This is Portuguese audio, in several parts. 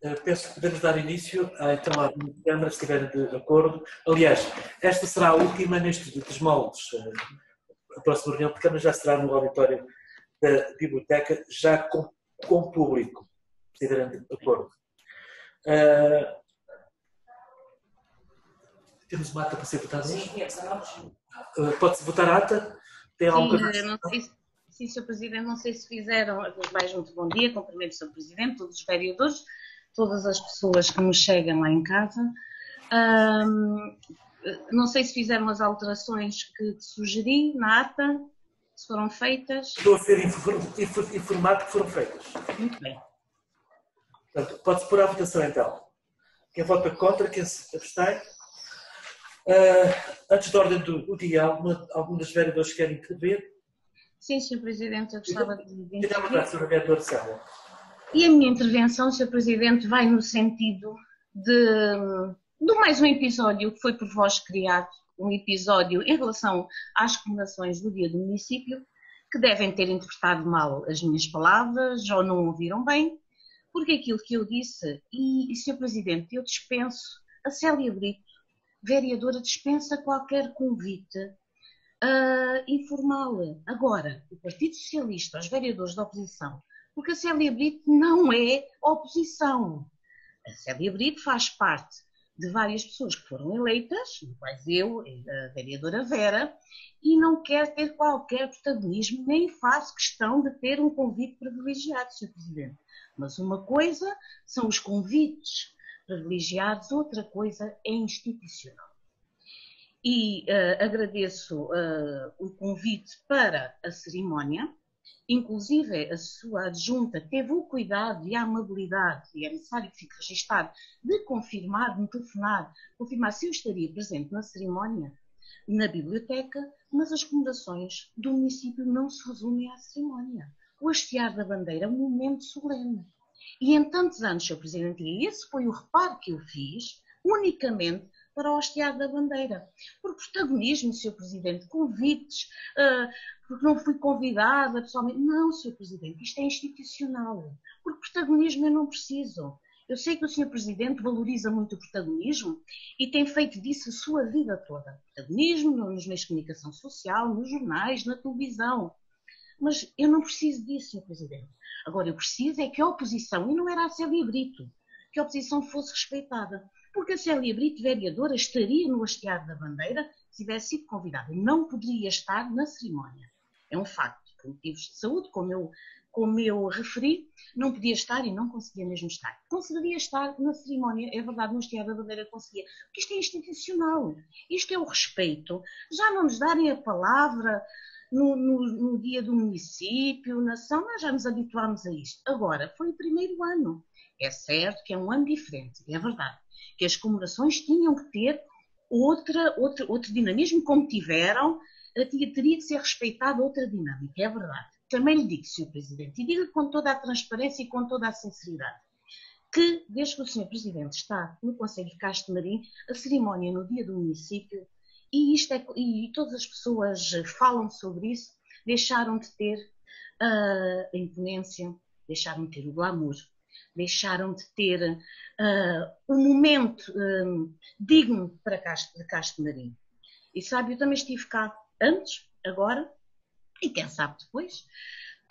eh, penso que podemos dar início à, então, à Câmara, se estiverem de acordo. Aliás, esta será a última nestes dos moldes. Eh, a próxima reunião de Câmara já será no auditório da Biblioteca, já com, com público, se estiverem de acordo. Uh, temos uma ata para ser votada? Sim, uh, Pode-se votar a ata? Tem alguma coisa? Não sei se, sim, Sr. Presidente, não sei se fizeram, mais muito bom dia, cumprimento o Sr. Presidente, todos os vereadores todas as pessoas que nos chegam lá em casa. Um, não sei se fizeram as alterações que sugeri na ata, se foram feitas. Estou a ser informado que foram feitas. Muito bem. Pode-se pôr à votação então. Quem vota contra, quem se abstém? Uh, antes da ordem do, do dia, alguma, algum dos vereadores querem intervir? Sim, Sr. Presidente, eu gostava de. Tenha a vontade, Sr. Vereador Célia. E a minha intervenção, Sr. Presidente, vai no sentido de, de mais um episódio que foi por vós criado, um episódio em relação às comemorações do Dia do Município, que devem ter interpretado mal as minhas palavras ou não ouviram bem, porque aquilo que eu disse, e, e Sr. Presidente, eu dispenso, a Célia Brito, vereadora, dispensa qualquer convite uh, informal. Agora, o Partido Socialista, os vereadores da oposição, porque a Célia Brito não é oposição. A Célia Brito faz parte de várias pessoas que foram eleitas, quais eu, a vereadora Vera, e não quer ter qualquer protagonismo, nem faz questão de ter um convite privilegiado, Sr. Presidente. Mas uma coisa são os convites privilegiados, outra coisa é institucional. E uh, agradeço uh, o convite para a cerimónia, Inclusive, a sua adjunta teve o cuidado e a amabilidade, e é necessário que fique registado, de confirmar, de me telefonar, confirmar se eu estaria presente na cerimónia, na biblioteca, mas as comemorações do município não se resumem à cerimónia. O hastear da bandeira é um momento solene. E em tantos anos, Sr. Presidente, e esse foi o reparo que eu fiz, unicamente para o hastear da bandeira. Por protagonismo, Sr. Presidente, convites, uh, porque não fui convidada pessoalmente. Não, Sr. Presidente, isto é institucional. Por protagonismo eu não preciso. Eu sei que o Sr. Presidente valoriza muito o protagonismo e tem feito disso a sua vida toda. Protagonismo nos meios de comunicação social, nos jornais, na televisão. Mas eu não preciso disso, Sr. Presidente. Agora, eu preciso é que a oposição, e não era a Célia Brito, que a oposição fosse respeitada porque a Célia Brito, vereadora, estaria no hasteado da bandeira se tivesse sido convidada. Não poderia estar na cerimónia. É um facto. Por motivos de saúde, como eu, como eu referi, não podia estar e não conseguia mesmo estar. Conseguiria estar na cerimónia, é verdade, no hasteado da bandeira conseguia. Porque isto é institucional. Isto é o respeito. Já não nos darem a palavra no, no, no dia do município, nação, nós já nos habituámos a isto. Agora, foi o primeiro ano. É certo que é um ano diferente, é verdade que as comemorações tinham que ter outra, outra, outro dinamismo, como tiveram, eh, teria que ser respeitada outra dinâmica, é verdade. Também lhe digo, Sr. Presidente, e digo com toda a transparência e com toda a sinceridade, que desde que o Sr. Presidente está no Conselho de Castro Marim, a cerimónia no dia do município, e, isto é, e todas as pessoas falam sobre isso, deixaram de ter uh, a imponência, deixaram de ter o glamour, deixaram de ter uh, um momento um, digno para Castro, de Castro Marinho. E sabe, eu também estive cá antes, agora, e quem sabe depois.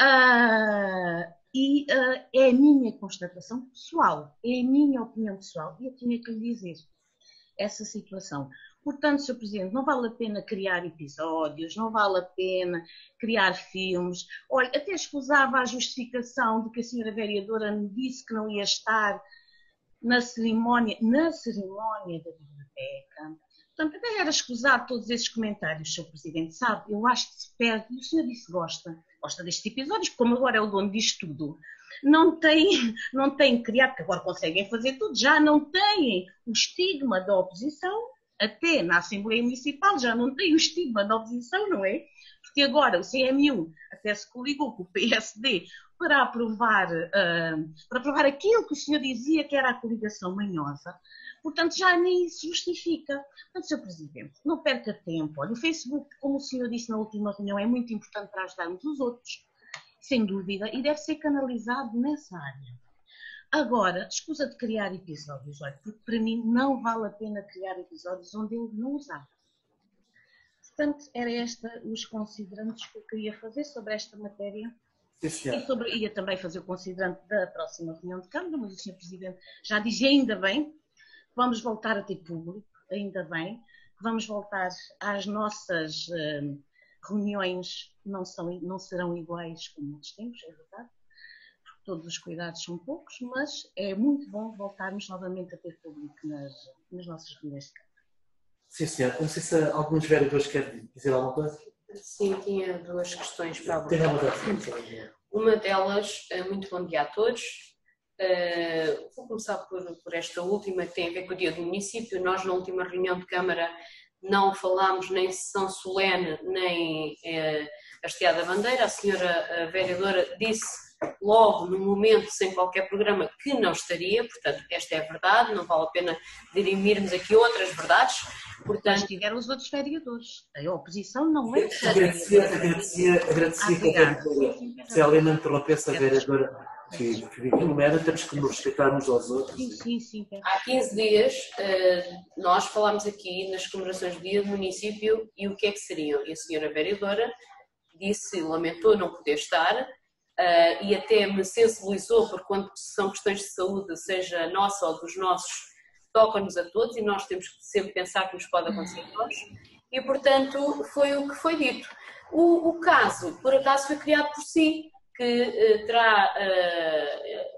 Uh, e uh, é a minha constatação pessoal, é a minha opinião pessoal, e eu tinha que lhe dizer essa situação. Portanto, Sr. Presidente, não vale a pena criar episódios, não vale a pena criar filmes. Olha, até escusava a justificação de que a senhora vereadora me disse que não ia estar na cerimónia, na cerimónia da biblioteca. Até era escusar todos esses comentários, Sr. Presidente. Sabe, eu acho que se perde, e o senhor disse gosta, gosta destes episódios, como agora é o dono disto tudo. Não tem, não tem criado, que agora conseguem fazer tudo, já não têm o estigma da oposição até na Assembleia Municipal já não tem o estigma da oposição, não é? Porque agora o CMU até se coligou com o PSD para aprovar, uh, para aprovar aquilo que o senhor dizia que era a coligação manhosa. Portanto, já nem isso justifica. Portanto, Sr. Presidente, não perca tempo. Olha, o Facebook, como o senhor disse na última reunião, é muito importante para ajudarmos os outros, sem dúvida, e deve ser canalizado nessa área. Agora, escusa de criar episódios, olha, porque para mim não vale a pena criar episódios onde eu não usar. Portanto, era esta os considerantes que eu queria fazer sobre esta matéria. Sim, e sobre, ia também fazer o considerante da próxima reunião de Câmara, mas o Sr. Presidente já dizia ainda bem, vamos voltar a ter público, ainda bem, vamos voltar às nossas uh, reuniões, não, são, não serão iguais como outros tempos, é verdade, porque todos os cuidados são poucos, mas é muito bom voltarmos novamente a ter público nas, nas nossas reuniões de Câmara. Sim, senhor. Não sei se alguns vereadores querem dizer alguma coisa. Sim, tinha duas questões para abordar. Uma delas, eh, muito bom dia a todos. Uh, vou começar por, por, esta última, que tem a ver com o dia do município. Nós, na última reunião de Câmara, não falámos nem sessão solene, nem uh, hasteada bandeira. A senhora vereadora disse logo no momento, sem qualquer programa, que não estaria, portanto, esta é a verdade, não vale a pena dirimirmos aqui outras verdades. Portanto, Mas tiveram os outros vereadores. A oposição não é. Agradecia, agradecia, agradecia que a vereadora, se ela não interrompesse a que, que numera, temos que nos respeitar uns aos outros. Sim, sim, sim. Há 15 dias eh, nós falámos aqui nas comemorações do dia do município e o que é que seriam. E a senhora vereadora disse, lamentou não poder estar, uh, e até me sensibilizou, porque quando são questões de saúde, seja nossa ou dos nossos, tocam-nos a todos e nós temos que sempre pensar que nos pode acontecer a nós. E, portanto, foi o que foi dito. O, o caso, por acaso, foi criado por si, que uh, terá uh,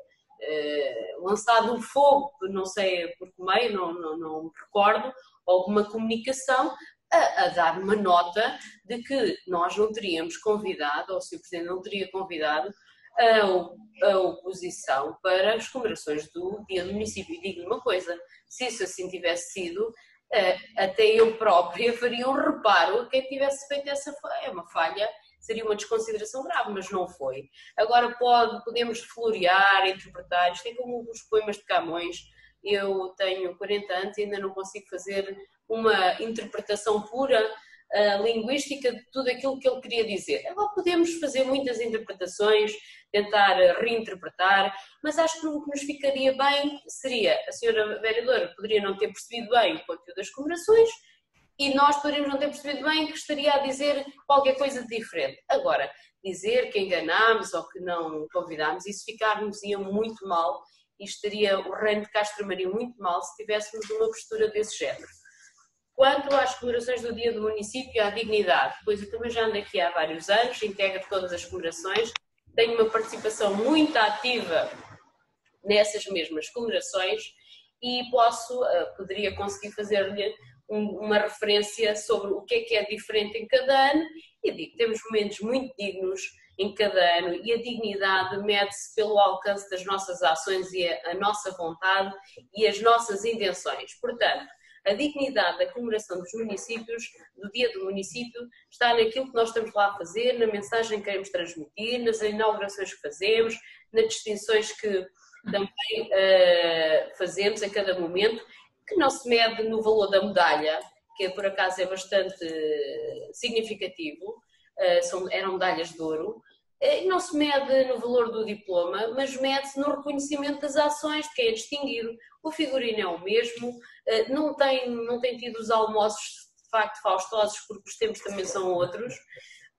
lançado um fogo, não sei por que meio, não, não, não me recordo, alguma comunicação a, a, dar uma nota de que nós não teríamos convidado, ou o Sr. Presidente não teria convidado a, a, oposição para as comemorações do Dia do Município. E digo-lhe uma coisa: se isso assim tivesse sido, até eu própria faria um reparo a quem tivesse feito essa falha. É uma falha, seria uma desconsideração grave, mas não foi. Agora pode, podemos florear, interpretar, isto é como os poemas de Camões. Eu tenho 40 anos e ainda não consigo fazer uma interpretação pura uh, linguística de tudo aquilo que ele queria dizer. Agora podemos fazer muitas interpretações, tentar reinterpretar, mas acho que o que nos ficaria bem seria a senhora vereadora poderia não ter percebido bem o conteúdo das comemorações e nós poderíamos não ter percebido bem que estaria a dizer qualquer coisa de diferente. Agora, dizer que enganámos ou que não convidámos, isso ficar-nos ia muito mal e estaria o reino de Castro Maria muito mal se tivéssemos uma postura desse género. Quanto às comemorações do Dia do Município e à dignidade, pois eu também já ando aqui há vários anos, integro todas as comemorações, tenho uma participação muito ativa nessas mesmas comemorações e posso, eh, poderia conseguir fazer-lhe uma referência sobre o que é que é diferente em cada ano e digo, temos momentos muito dignos em cada ano e a dignidade mede-se pelo alcance das nossas ações e a, a nossa vontade e as nossas intenções. Portanto, a dignidade da comemoração dos municípios, do dia do município, está naquilo que nós estamos lá a fazer, na mensagem que queremos transmitir, nas inaugurações que fazemos, nas distinções que também uh, fazemos a cada momento, que não se mede no valor da medalha, que por acaso é bastante significativo, uh, são, eram medalhas de ouro, eh, não se mede no valor do diploma, mas mede-se no reconhecimento das ações de quem é distinguido. O figurino é o mesmo, eh, não tem, não tem tido os almoços de facto faustosos, porque os tempos também são outros,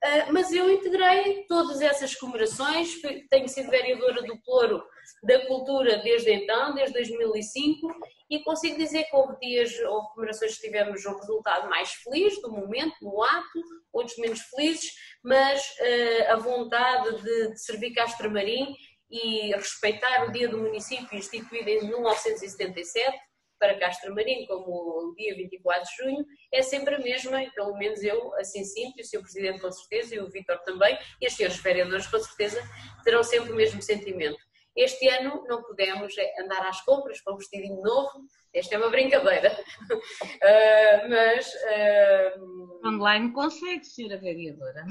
eh, mas eu integrei todas essas comemorações, tenho sido vereadora do Ploro da Cultura desde então, desde 2005, e consigo dizer que houve dias, houve comemorações que tivemos um resultado mais feliz do momento, no ato, outros menos felizes, mas uh, a vontade de, de servir Castro Marim e respeitar o dia do município instituído em 1977 para Castro Marim, como o dia 24 de junho, é sempre a mesma, e pelo menos eu assim sinto, e o Sr. Presidente com certeza, e o Vítor também, e os senhores vereadores com certeza, terão sempre o mesmo sentimento. Este ano não pudemos andar às compras para um vestidinho novo, esta é uma brincadeira, uh, mas... Uh... Online consegue, senhora vereadora.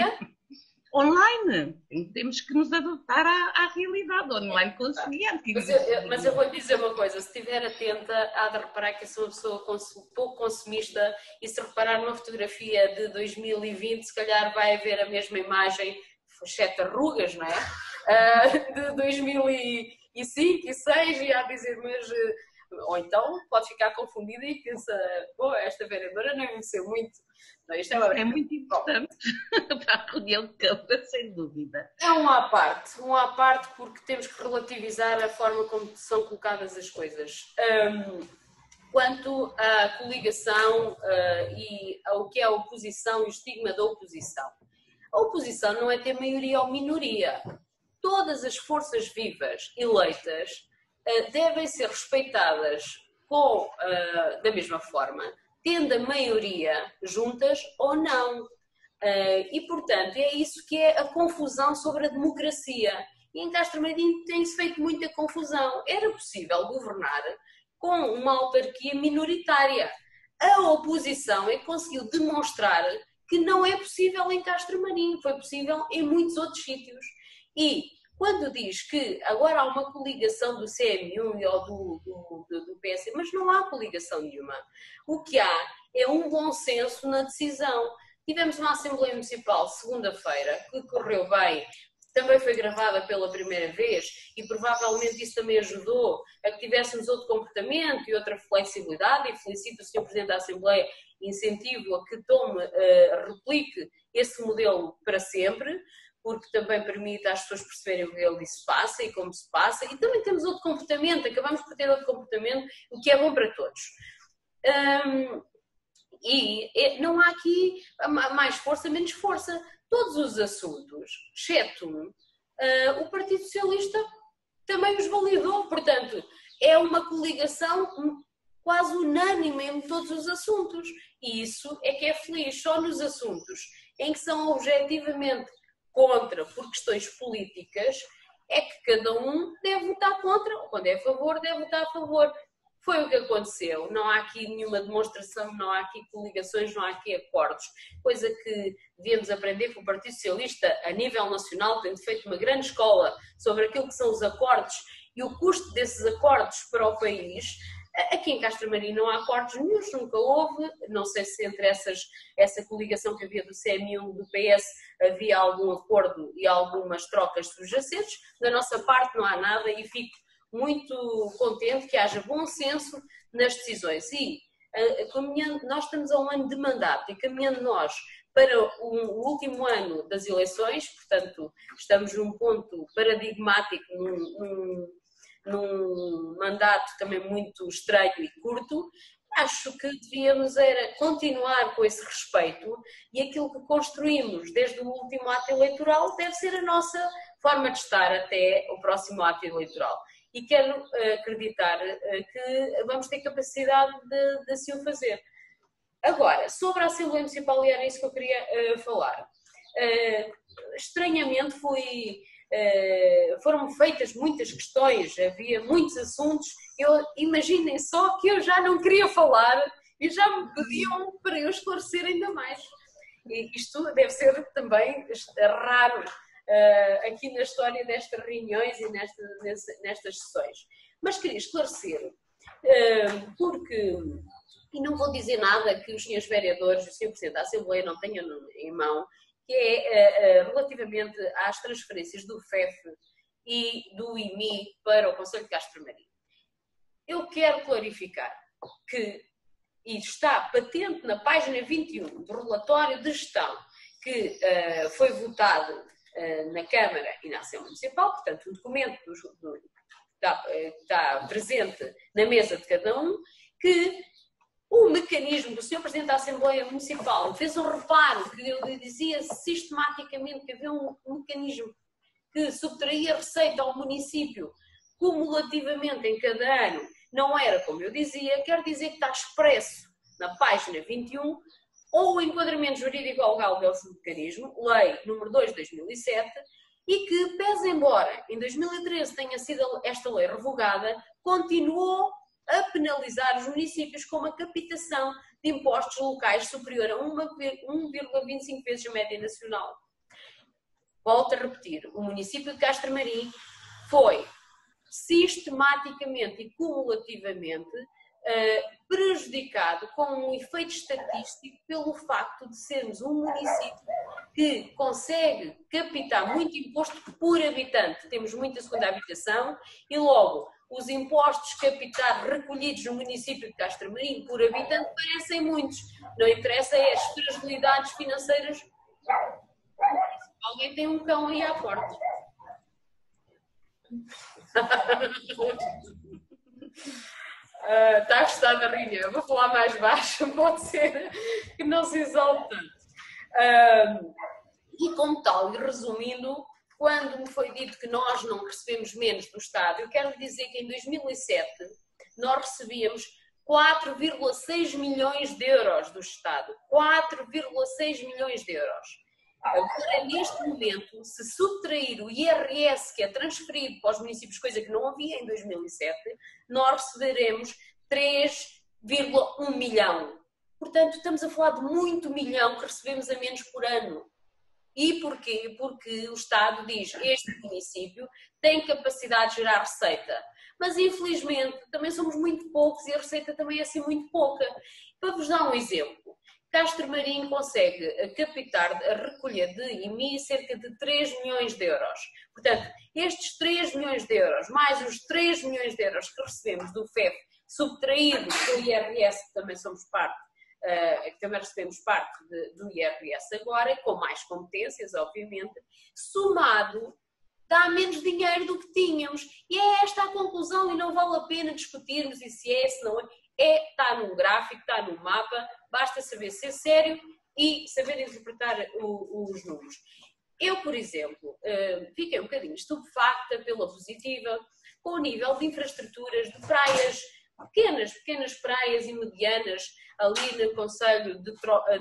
É? Online. Temos que nos adaptar à, à realidade. Online conseguia. Mas eu, mas eu vou lhe dizer uma coisa: se estiver atenta, há de reparar que eu sou uma pessoa pouco consumista e se reparar numa fotografia de 2020, se calhar vai haver a mesma imagem, exceto rugas, não é? Uh, de 2000 e 5 e 6 e a dizer, mas. Ou então pode ficar confundida e pensa, oh, esta vereadora não envelheceu muito. Não, isto é, uma... é muito importante para a reunião de Câmara, sem dúvida. É um à parte, um à parte porque temos que relativizar a forma como são colocadas as coisas. Um, quanto à coligação uh, e ao que é a oposição e o estigma da oposição. A oposição não é ter maioria ou minoria. Todas as forças vivas eleitas devem ser respeitadas com, uh, da mesma forma, tendo a maioria juntas ou não. e, portanto, é isso que é a confusão sobre a democracia. E em Castro Marinho tem-se feito muita confusão. Era possível governar com uma autarquia minoritária. A oposição é que conseguiu demonstrar que não é possível em Castro Marinho, foi possível em muitos outros sítios. E quando diz que agora há uma coligação do CMU ou do, do, do, do PS, mas não há coligação nenhuma. O que há é um bom senso na decisão. Tivemos uma Assembleia Municipal segunda-feira que correu bem, também foi gravada pela primeira vez e provavelmente isso também ajudou a que tivéssemos outro comportamento e outra flexibilidade e felicito o Sr. Presidente da Assembleia incentivo a que tome, uh, replique esse modelo para sempre, porque também permite às pessoas perceberem o que ele se passa e como se passa, e também temos outro comportamento, acabamos por ter outro comportamento, o que é bom para todos. Um, e não há aqui mais força, menos força todos os assuntos, exceto um, uh, o Partido Socialista também os validou. Portanto, é uma coligação quase unânime em todos os assuntos. E isso é que é feliz. Só nos assuntos em que são objetivamente contra por questões políticas é que cada um deve votar contra, ou quando é a favor, deve votar a favor. Foi o que aconteceu. Não há aqui nenhuma demonstração, não há aqui coligações, não há aqui acordos. Coisa que devíamos aprender com o Partido Socialista a nível nacional, tendo feito uma grande escola sobre aquilo que são os acordos e o custo desses acordos para o país. Aqui em Castro Marinho não há acordos nenhums, nunca houve. Não sei se entre essas, essa coligação que havia do CMU do PS havia algum acordo e algumas trocas subjacentes. Da nossa parte não há nada e fico muito contente que haja bom senso nas decisões. E eh, nós estamos a um ano de mandato e caminhando nós para o último ano das eleições, portanto, estamos num ponto paradigmático, num, num, num mandato também muito estranho e curto, acho que devíamos era continuar com esse respeito e aquilo que construímos desde o último ato eleitoral deve ser a nossa forma de estar até o próximo ato eleitoral e quero eh, acreditar eh, que vamos ter capacidade de, de assim o fazer. Agora, sobre a Assembleia Municipal, e era isso que eu queria uh, falar. Uh, estranhamente uh, foram feitas muitas questões, havia muitos assuntos. Eu imaginem só que eu já não queria falar e já me pediam para eu esclarecer ainda mais. E isto deve ser também raro uh, aqui na história destas reuniões e nesta, nestas sessões. Mas queria esclarecer, uh, porque, e não vou dizer nada que os senhores vereadores, o senhor Presidente da Assembleia não tenham em mão, que é uh, relativamente às transferências do FEF e do IMI para o Conselho de Castro Marinho. Eu quero clarificar que, e está patente na página 21 do relatório de gestão que uh, foi votado eh, na Câmara e na Assembleia Municipal, portanto, o documento do, do, está, está presente na mesa de cada um, que o mecanismo do Sr. Presidente da Assembleia Municipal fez um reparo que eu dizia sistematicamente que havia um, mecanismo que subtraía receita ao município cumulativamente em cada ano, não era como eu dizia, quer dizer que está expresso na página 21 ou o enquadramento jurídico legal desse mecanismo, Lei número 2 de 2007, e que, pese embora em 2013 tenha sido esta lei revogada, continuou a penalizar os municípios com uma captação de impostos locais superior a 1,25 vezes a média nacional. Volto a repetir, o município de Castro Marim foi sistematicamente e cumulativamente uh, prejudicado com um efeito estatístico pelo facto de sermos um município que consegue captar muito imposto por habitante. Temos muita segunda habitação e logo os impostos capitados recolhidos no município de Castro Marinho por habitante parecem muitos. Não interessa é as fragilidades financeiras. Alguém tem um cão aí à porta. Está uh, a gostar da reunião? Vou falar mais baixo, pode ser que não se exalte tanto. Uh, e como tal, e resumindo, quando me foi dito que nós não recebemos menos do Estado, eu quero dizer que em 2007 nós recebíamos 4,6 milhões de euros do Estado. 4,6 milhões de euros. Agora, neste momento, se subtrair o IRS que é transferido para os municípios, coisa que não havia em 2007, nós receberemos 3,1 milhão. Portanto, estamos a falar de muito milhão que recebemos a menos por ano. E porquê? Porque o Estado diz este município tem capacidade de gerar receita. Mas infelizmente também somos muito poucos e a receita também é assim muito pouca. Para vos dar um exemplo, Castro Marinho consegue captar a recolha de IMI cerca de 3 milhões de euros. Portanto, estes 3 milhões de euros, mais os 3 milhões de euros que recebemos do FEF, subtraído do IRS, que também somos parte, que também recebemos parte de, do IRS agora, com mais competências, obviamente, somado dá menos dinheiro do que tínhamos. E é esta a conclusão, e não vale a pena discutirmos e se é, se não é. É, está num gráfico, está num mapa, basta saber ser sério e saber interpretar o, os números. Eu, por exemplo, eh, fiquei um bocadinho estupefacta pela positiva com o nível de infraestruturas de praias pequenas, pequenas praias e medianas ali no Conselho de,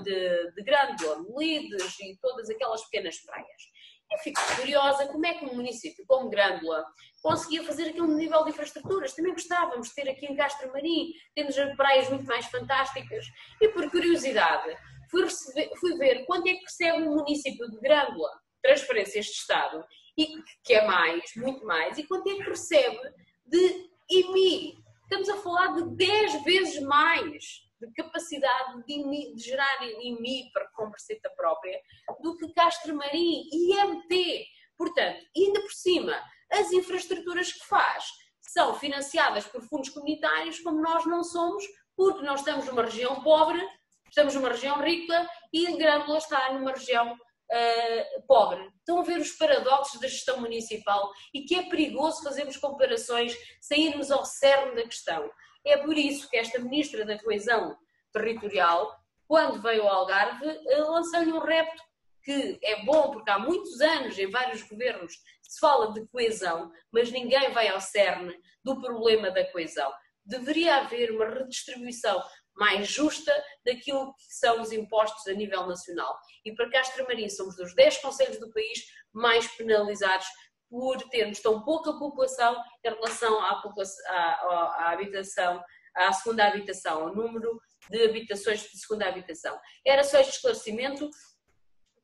de, de Grande Lides e todas aquelas pequenas praias. Eu fico curiosa como é que um município como Grândola conseguia fazer aquele nível de infraestruturas. Também gostávamos de ter aqui em Castro Marim, temos praias muito mais fantásticas. E por curiosidade, fui, receber, fui ver quanto é que recebe um município de Grândola, transferências de Estado, e que é mais, muito mais, e quanto é que recebe de IMI. Estamos a falar de 10 vezes mais de capacidade de, de gerar IMI para com receita própria do que Castro Marim IMT. Portanto, ainda por cima, as infraestruturas que faz são financiadas por fundos comunitários, como nós não somos, porque nós estamos numa região pobre, estamos numa região rica e Grândola está numa região uh, pobre. Estão a ver os paradoxos da gestão municipal e que é perigoso fazermos comparações sem irmos ao cerne da questão. É por isso que esta Ministra da Coesão Territorial, quando veio ao Algarve, eh, lançou-lhe um repto que é bom porque há muitos anos em vários governos se fala de coesão, mas ninguém vai ao cerne do problema da coesão. Deveria haver uma redistribuição mais justa daquilo que são os impostos a nível nacional. E para Castro Marim somos dos 10 conselhos do país mais penalizados por termos tão pouca população em relação à, população, à, à, habitação, à segunda habitação, ao número de habitações de segunda habitação. Era só este esclarecimento,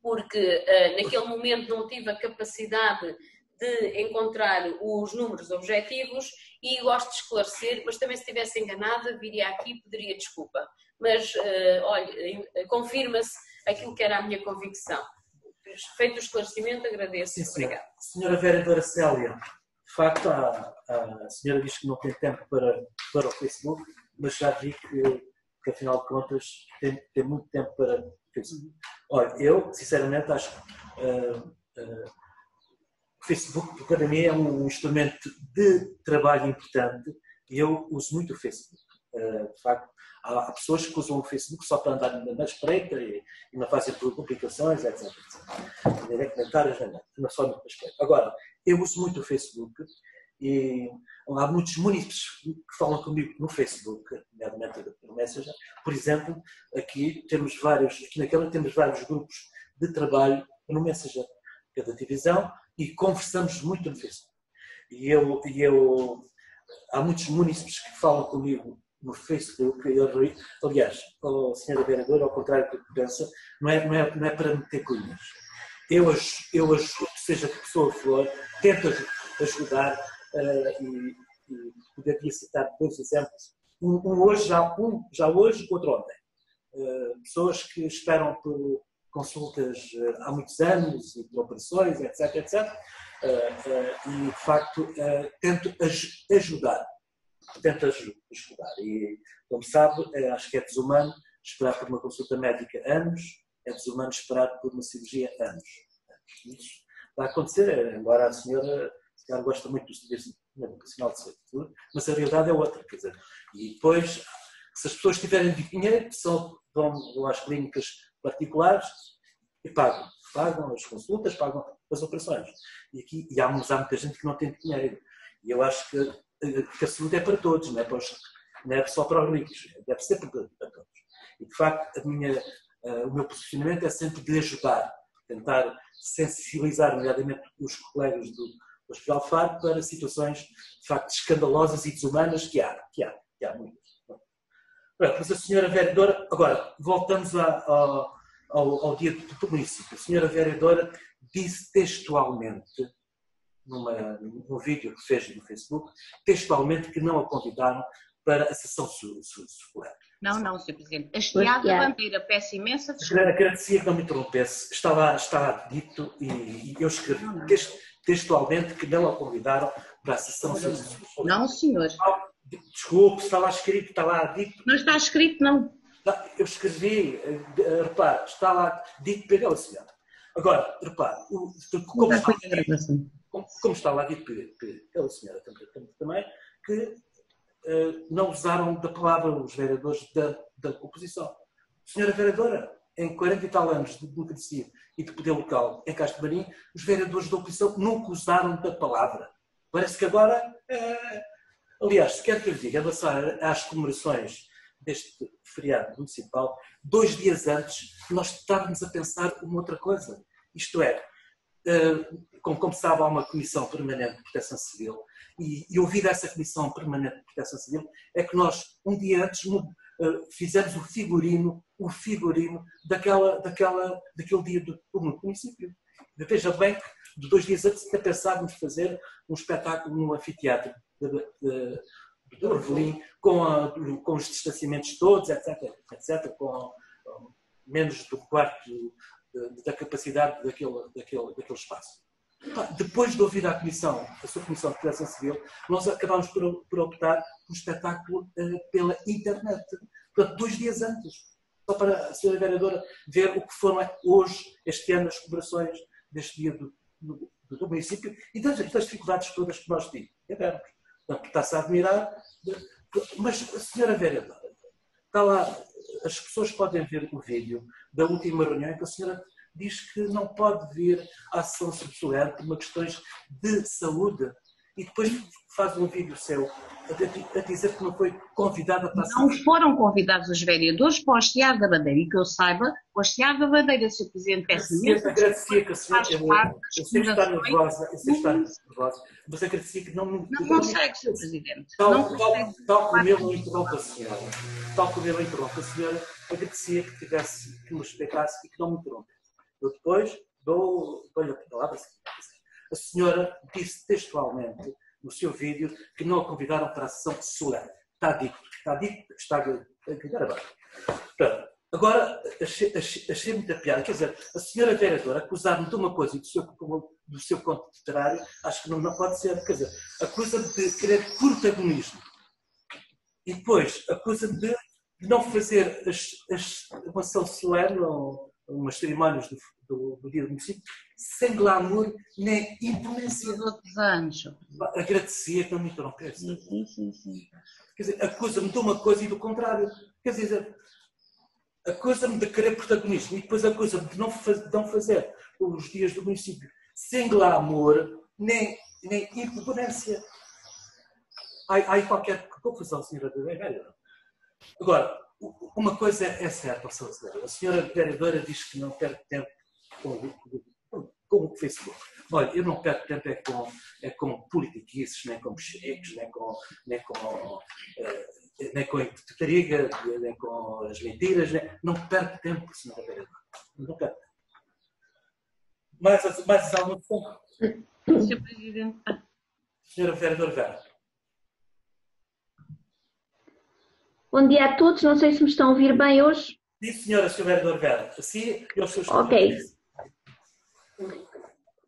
porque uh, naquele momento não tive a capacidade de encontrar os números objetivos e gosto de esclarecer, mas também se estivesse enganada, viria aqui e pediria desculpa. Mas, uh, olha, confirma-se aquilo que era a minha convicção. Feito o esclarecimento, agradeço. Sim, Obrigada. Senhora vereadora Célia, de facto, a, a, senhora diz que não tem tempo para, para o Facebook, mas já vi que, que afinal de contas, tem, tem muito tempo para o Facebook. Olha, eu, sinceramente, acho que uh, uh, Facebook, para mim, é um instrumento de trabalho importante e eu uso muito o Facebook. Uh, de facto, há, pessoas que usam o Facebook só para andar na espreita e, não fazem publicações, etc. etc. Nem comentários, não só na espreita. Agora, eu uso muito o Facebook e há muitos munícipes que falam comigo no Facebook, nomeadamente no Messenger. Por exemplo, aqui temos vários, aqui naquela temos vários grupos de trabalho no Messenger, cada divisão, e conversamos muito no Facebook. E eu, e eu há muitos munícipes que falam comigo no Facebook, eu, aliás, a senhora vereadora, ao contrário do que pensa, não é, não é, não é para meter cunhas. Eu, eu ajudo, seja que pessoa for, tento ajudar uh, e, e poderia citar dois exemplos Um, um hoje, já, um já hoje, outro ontem. Uh, pessoas que esperam por consultas uh, há muitos anos e operações, etc, etc. Uh, e, de facto, tento aj ajudar. Tento ajudar. E, como sabe, acho que é desumano esperar por uma consulta médica anos, é desumano esperar por uma cirurgia anos. Isso vai acontecer, embora a senhora se calhar gosta muito do educacional de saúde, mas a realidade é outra. Quer dizer, e depois, se as pessoas tiverem dinheiro, só vão às clínicas particulares e pagam. Pagam as consultas, pagam as operações. E, aqui, e há, há muita gente que não tem dinheiro. E eu acho que, eh, que a saúde é para todos, não é, para os, não é só para os ricos, deve ser para, todos. E de facto, minha, uh, o meu posicionamento é sempre de ajudar, tentar sensibilizar, nomeadamente os colegas do, do Hospital Faro, para situações de facto escandalosas e desumanas que há, que há, que há muitas. Mas a senhora vereadora, agora, voltamos a, ao, ao, ao, dia do município. A senhora vereadora disse textualmente, numa, num vídeo que fez no Facebook, textualmente que não a convidaram para a sessão suculenta. Não, não, Sr. Presidente. Hasteada a bandeira, peço imensa desculpa. Agradecia que não me interrompesse. Está lá, está dito e, e eu escrevi não, não. textualmente que não a convidaram para a sessão suculenta. Não, senhor. Desculpe, está lá escrito, está lá dito. Não está escrito, não. Eu escrevi, eh, repare, está lá dito pela senhora. Agora, repare, como, está, como, como está lá dito pela senhora também, que uh, não usaram da palavra os vereadores da, da oposição. Senhora vereadora, em 40 e tal anos de democracia e de poder local em Castro Marim, os vereadores da oposição nunca usaram da palavra. Parece que agora. Uh, aliás, se quer que eu diga, em relação às comemorações deste feriado municipal, dois dias antes, nós estávamos a pensar uma outra coisa. Isto é, uh, como, como sabe, há uma comissão permanente de proteção civil e, e essa Comissão Permanente de Proteção Civil, é que nós, um dia antes, fizemos o figurino, o figurino daquela, daquela, daquele dia do, do município. Veja bem que de dois dias antes até pensávamos fazer um espetáculo no anfiteatro de, de, de com, a, com os distanciamentos todos, etc, etc, com menos do quarto da capacidade daquele, daquele, daquele espaço. Depois de ouvir a comissão, a sua comissão de proteção civil, nós acabámos por, por optar um espetáculo uh, pela internet. Portanto, dois dias antes. Só para a senhora vereadora ver o que foram hoje, este ano, as comemorações deste dia do, do, do município e das, das, dificuldades todas que nós tivemos. Portanto, está-se a admirar. Mas, senhora vereadora, está lá, as pessoas podem ver o vídeo da última reunião em que a senhora diz que não pode vir à sessão subsolente por questões de saúde e depois faz um vídeo seu a dizer que não foi convidada para Não foram convidados os vereadores para o hastear da bandeira e que eu saiba, o hastear da bandeira, Sr. Presidente, peço imenso. Agradecia que a senhora, eu, sei que está nervosa, eu sei que está nervosa, mas agradecia que não me... Não consegue, Sr. Presidente. Tal, não tal, tal como ele me interrompe a senhora, tal como ele interrompe a senhora, agradecia que tivesse, que me respeitasse e que não me interrompesse. Eu depois dou, dou-lhe a palavra. A senhora disse textualmente no seu vídeo que não a convidaram para a sessão solene. Está dito, está dito, está gravado. Portanto, agora achei, achei, achei muita piada. Quer dizer, a senhora vereadora acusar-me de uma coisa e do seu, do seu acho que não, não pode ser. Quer dizer, acusa-me de querer protagonismo. E depois acusa-me de não fazer as, as, uma ação solene ou umas cerimónias do, do, do, dia do município, sem glamour nem imponência. Dos outros anos. Agradecia que não me interrompesse. Sim, sim, sim. Quer dizer, acusa-me de uma coisa e do contrário. Quer dizer, acusa-me de querer protagonismo e depois acusa-me de não, faz, de não fazer os dias do município sem glamour nem, nem imponência. Há, há qualquer confusão, senhora Velha. Agora, uma coisa é certa, a senhora vereadora diz que não perde tempo com, com o Facebook. Olha, eu não perco tempo é com, é com politiquices, nem com cheques, nem com, nem com, eh, nem com a intriga, nem com as mentiras. Nem, não perco tempo, senhora vereadora. Não perco tempo. Mais, mais? Senhor Presidente. Senhora vereadora Vera. Bom dia a todos, não sei se me estão a ouvir bem hoje. Sim, senhora, Sr. Vereador Vera. Sim, eu sou Ok.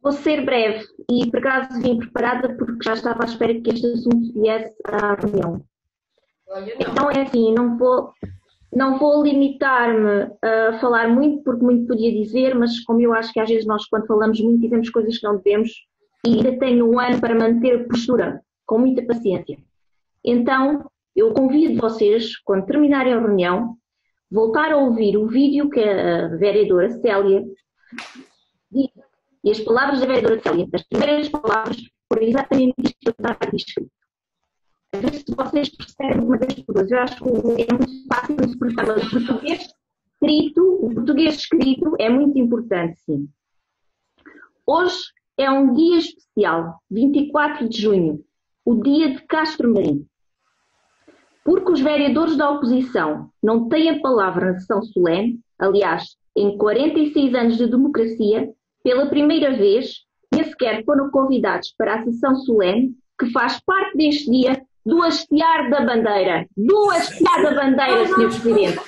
Vou ser breve e por acaso vim preparada porque já estava à espera que este assunto viesse à reunião. Então é assim, não vou, não vou limitar-me a falar muito, porque muito podia dizer, mas como eu acho que às vezes nós quando falamos muito dizemos coisas que não devemos e ainda tenho um ano para manter a postura, com muita paciência. Então, eu convido vocês, quando terminarem a reunião, voltar a ouvir o vídeo que a vereadora Célia disse, e as palavras da vereadora Célia, as primeiras palavras, foram exatamente isto que eu estava a ver se vocês percebem uma por todas. Eu acho que é muito fácil de explicar, mas o português escrito, o português escrito é muito importante, sim. Hoje é um dia especial, 24 de junho, o dia de Castro Marim. Porque os vereadores da oposição não têm a palavra na sessão solene, aliás, em 46 anos de democracia, pela primeira vez, nem sequer foram convidados para a sessão solene, que faz parte deste dia, do hastear da bandeira. Do hastear da bandeira, Sr. Presidente.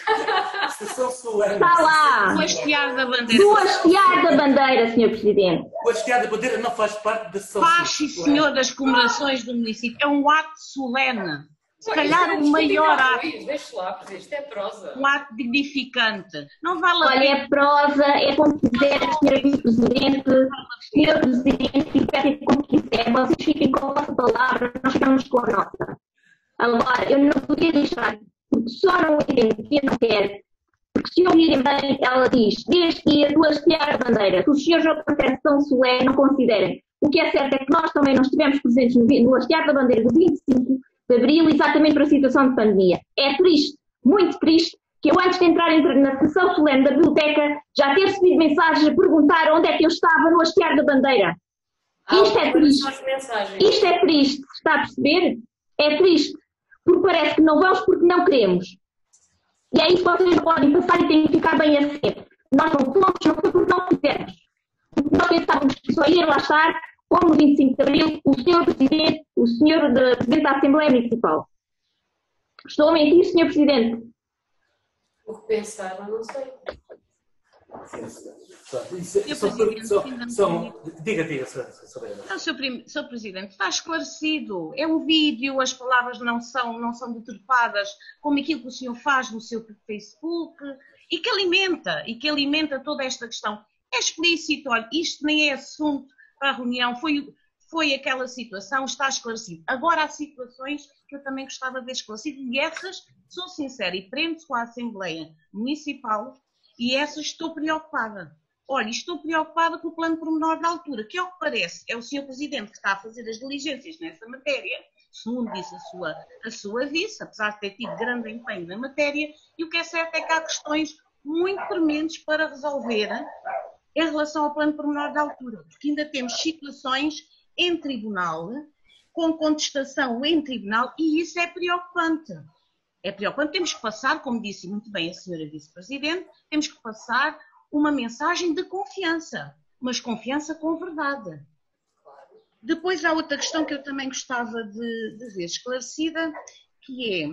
Sessão solene. Está lá. O hastear da bandeira. Do hastear da bandeira, Sr. Presidente. O hastear da bandeira não faz parte da sessão Faz, senhor, das comemorações do município. É um ato solene. Se Olha, calhar isto o maior é ato. Isto é prosa. Um ato dignificante. Não vale a Olha, pena. é prosa, é como quiser, Sr. Vice-Presidente, Sr. Presidente, fiquem como quiser. Vocês fiquem com a vossa palavra, nós ficamos com a nossa. Agora, eu não podia deixar, porque só não entendo que eu não quero, porque se ouvirem bem, ela diz, deste dia, do hastear a bandeira, que os senhores da Proteção Solé não considerem. O que é certo é que nós também não estivemos presentes no, no hastear da bandeira do 25 de abril, exatamente para a situação de pandemia. É triste, muito triste, que eu antes de entrar na sessão solene da biblioteca já ter recebido mensagens a perguntar onde é que eu estava no hastear da bandeira. Ah, Isto é triste. Isto é triste, está a perceber? É triste, porque parece que não vamos porque não queremos. E é isso que vocês podem passar e têm que ficar bem assente. Nós não fomos, não foi porque não fizemos. Porque nós pensávamos que só ia lá estar, como no 25 de Abril, o senhor Presidente, o senhor da- Presidente da Assembleia Municipal. Estou a mentir, senhor Presidente? O que pensaram, não sei. Diga, diga. Não, Sr. Prim- Sr. Presidente, está esclarecido. É um vídeo, as palavras não são, não são deturpadas como aquilo que o senhor faz no seu Facebook e que alimenta, e que alimenta toda esta questão. É explícito, olha, isto nem é assunto para a reunião, foi, foi aquela situação, está esclarecido. Agora há situações que eu também gostava de ver esclarecido e essas, sou sincera, e prendo-se com a Assembleia Municipal e essas estou preocupada. Olha, estou preocupada com o plano pormenor da altura, que ao que parece é o Sr. Presidente que está a fazer as diligências nessa matéria, segundo disse a sua, a sua vice, apesar de ter tido grande empenho na matéria, e o que é certo é que há questões muito prementes para resolver em relação ao plano pormenor da altura, porque ainda temos situações em tribunal, com contestação em tribunal, e isso é preocupante. É preocupante. Temos que passar, como disse muito bem a senhora vice-presidente, temos que passar uma mensagem de confiança, mas confiança com verdade. Depois há outra questão que eu também gostava de, de ver esclarecida, que é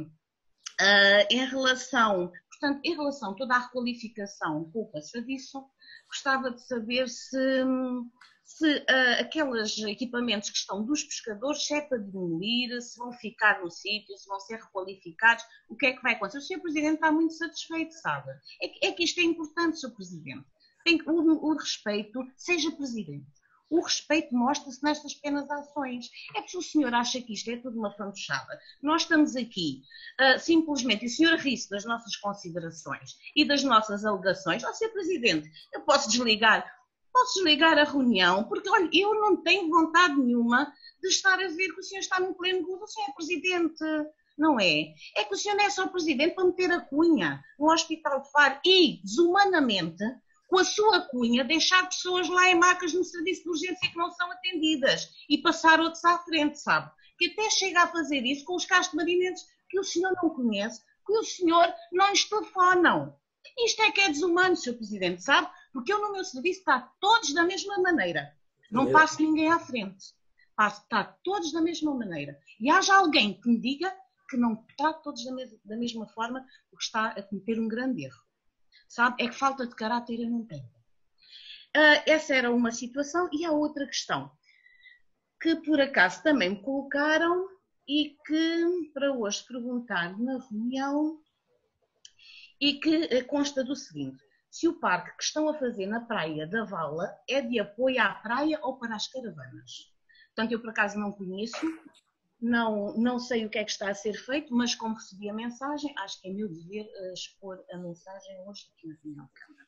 ah, em relação, portanto, em relação a toda a requalificação com o passadiço, gostava de saber se, se ah, aqueles equipamentos que estão dos pescadores, se é para demolir, se vão ficar no sítio, se vão ser requalificados, o que é que vai acontecer? O Sr. Presidente está muito satisfeito, sabe? É que, é que isto é importante, Sr. Presidente. Tem que, o, o respeito, seja Presidente. O respeito mostra-se nestas pequenas ações. É porque o senhor acha que isto é tudo uma fantochada. Nós estamos aqui, ah, simplesmente, e o senhor ri-se das nossas considerações e das nossas alegações. Ó, Sr. Presidente, eu posso desligar, posso desligar a reunião, porque, olha, eu não tenho vontade nenhuma de estar a ver que o senhor está no pleno gozo. O senhor é Presidente, não é? É que o senhor não é só Presidente para meter a cunha no Hospital de Faro e, desumanamente, com a sua cunha, deixar pessoas lá em macas no serviço de urgência que não são atendidas e passar outros à frente, sabe? Que até chega a fazer isso com os carros marinenses que o senhor não conhece, que o senhor não lhes telefonam. Isto é que é desumano, Sr. Presidente, sabe? Porque eu no meu serviço está todos da mesma maneira. Não É. passo ninguém à frente. Passo, está todos da mesma maneira. E haja alguém que me diga que não trate todos da, mes da mesma forma, o que está a cometer um grande erro. Sabe? É que falta de caráter eu não tenho. Uh, essa era uma situação. E há outra questão, que por acaso também me colocaram e que para hoje perguntar na reunião e que eh, consta do seguinte: se o parque que estão a fazer na praia da Vala é de apoio à praia ou para as caravanas. Portanto, eu por acaso não conheço, não, não sei o que é que está a ser feito, mas como recebi a mensagem, acho que é meu dever uh, expor a mensagem hoje aqui na reunião Câmara.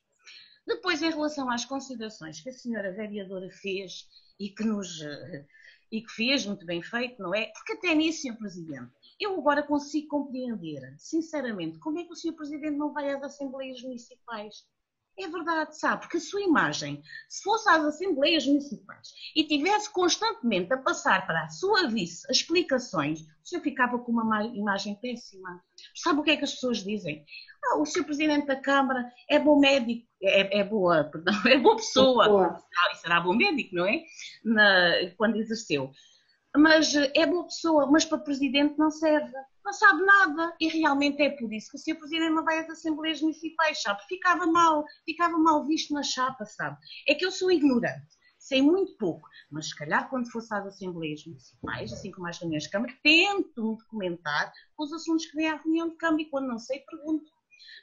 Depois, em relação às considerações que a senhora vereadora fez e que nos uh, e que fez muito bem feito, não é? Porque até nisso, Sr. Presidente, eu agora consigo compreender, sinceramente, como é que o Sr. Presidente não vai às Assembleias Municipais. É verdade, sabe? Porque a sua imagem, se fosse às Assembleias Municipais e tivesse constantemente a passar para a sua vice as explicações, o senhor ficava com uma imagem péssima. Sabe o que é que as pessoas dizem? Ah, o senhor Presidente da Câmara é bom médico, é, é boa, perdão, é boa pessoa. Boa. Ah, será bom médico, não é? Na, quando exerceu. Mas é boa pessoa, mas para Presidente não serve não sabe nada. E realmente é por isso que o Sr. Presidente não vai às Assembleias Municipais, sabe? Ficava mal, ficava mal visto na chapa, sabe? É que eu sou ignorante, sei muito pouco, mas se calhar quando fosse às Assembleias Municipais, assim como às reuniões de Câmara, tento me documentar os assuntos que vêm à reunião de Câmara e quando não sei, pergunto.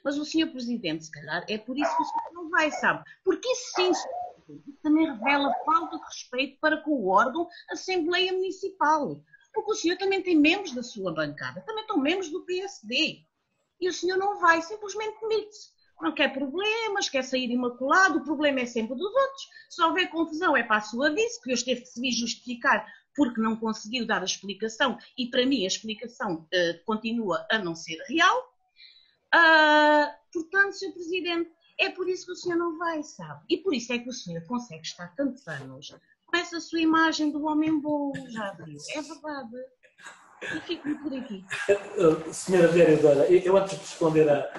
Mas o Sr. Presidente, se calhar, é por isso que o senhor não vai, sabe? Porque isso sim, também revela falta de respeito para com o órgão Assembleia Municipal. Porque o senhor também tem membros da sua bancada, também estão membros do PSD. E o senhor não vai, simplesmente demite-se. Não quer problemas, quer sair imaculado, o problema é sempre dos outros. Se houver confusão é para a sua vice, que hoje teve que se vir justificar porque não conseguiu dar a explicação e para mim a explicação uh, continua a não ser real. Uh, portanto, Sr. Presidente, é por isso que o senhor não vai, sabe? E por isso é que o senhor consegue estar tantos anos com essa sua imagem do homem bom, já viu? É verdade. E fico por aqui. Senhora vereadora, eu antes de responder a,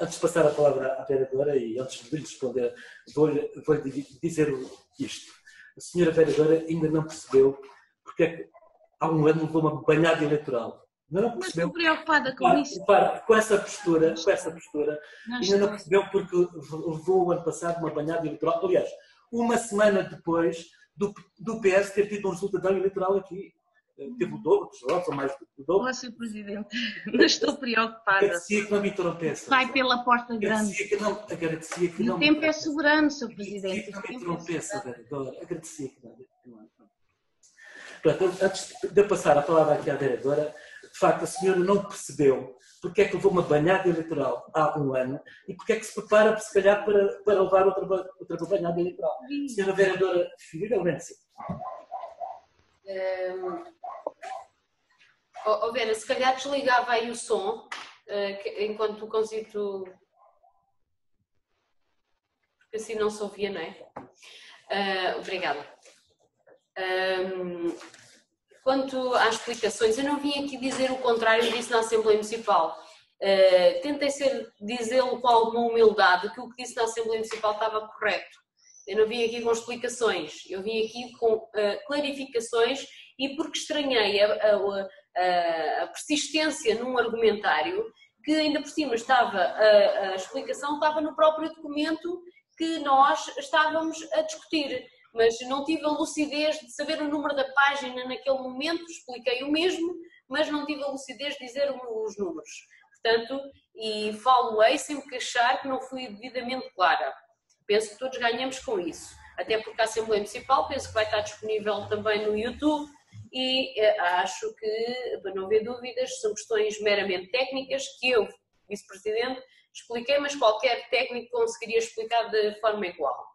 antes de passar a palavra à vereadora e antes de lhe responder, vou-lhe vou dizer isto. A senhora vereadora ainda não percebeu porque é que há um ano levou uma banhada eleitoral. Ainda não percebeu. Mas estou preocupada com isso. com essa postura, com essa postura, não ainda não percebeu porque levou o ano passado uma banhada eleitoral. Aliás, uma semana depois do, do PS ter tido um resultado eleitoral aqui. Eh, teve o dobro dos votos, ou mais do dobro. Ó, Sr. Presidente, mas estou preocupada. Agradecia que não me interrompesse. Vai pela porta grande. Agradecia que não, agradecia que não o tempo é soberano, Sr. Presidente. Agradecia que não me interrompesse, vereadora. Agradecia que não. Pronto, antes de passar a palavra aqui à vereadora, de facto, a senhora não percebeu porque é que levou uma banhada eleitoral há um ano e porque é que se prepara, se calhar, para, para levar outra, outra banhada eleitoral. Senhora Vereadora Figueira Lourenço. Um, oh, oh, Vera, se calhar desligava aí o som uh, que, enquanto. Porque assim não se ouvia, não é? Uh, obrigada. Um, Quanto às explicações, eu não vim aqui dizer o contrário disso na Assembleia Municipal. Uh, tentei ser, dizê-lo com alguma humildade que o que disse na Assembleia Municipal estava correto. Eu não vim aqui com explicações, eu vim aqui com uh, clarificações e porque estranhei a, a, a, persistência num argumentário que ainda por cima estava, a, a explicação estava no próprio documento que nós estávamos a discutir mas não tive a lucidez de saber o número da página naquele momento, expliquei o mesmo, mas não tive a lucidez de dizer os números. Portanto, e falo-ei sempre que achar que não fui devidamente clara. Penso que todos ganhamos com isso. Até porque a Assembleia Municipal penso que vai estar disponível também no YouTube e eh, acho que, para não haver dúvidas, são questões meramente técnicas que eu, Vice-Presidente, expliquei, mas qualquer técnico conseguiria explicar de forma igual.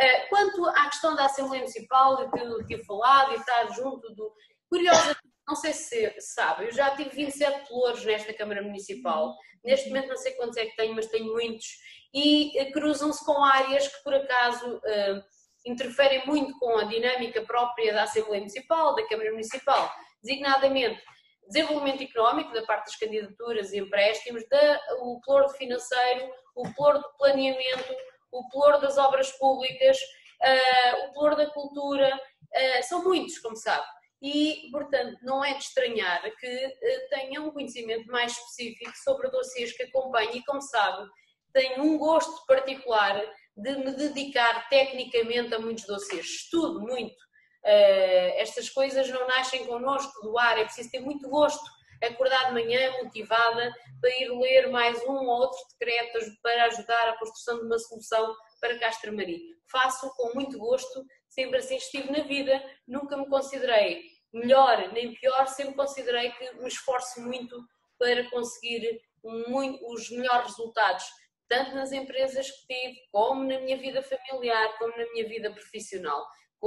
Eh, quanto à questão da Assembleia Municipal, que eu tive falado e estar junto do. Curiosa, não sei se sabe, eu já tive 27 pelouros nesta Câmara Municipal. Neste momento não sei quantos é que tenho, mas tenho muitos. E eh, cruzam-se com áreas que, por acaso, uh, interferem muito com a dinâmica própria da Assembleia Municipal, da Câmara Municipal, designadamente desenvolvimento económico, da parte das candidaturas e empréstimos, da, o ploro financeiro, o ploro de planeamento, o ploro das obras públicas, uh, o ploro da cultura, uh, são muitos, como sabe. e, portanto, não é de estranhar que uh, tenha um conhecimento mais específico sobre dossiês que acompanha e, como sabe, tenho um gosto particular de me dedicar tecnicamente a muitos dossiês. Estudo muito. Uh, estas coisas não nascem connosco do ar, é preciso ter muito gosto acordar de manhã motivada para ir ler mais um ou outro decreto para ajudar a construção de uma solução para Castro Marim. Faço com muito gosto, sempre assim estive na vida, nunca me considerei melhor nem pior, sempre considerei que me esforço muito para conseguir muito, os melhores resultados, tanto nas empresas que tive, como na minha vida familiar, como na minha vida profissional.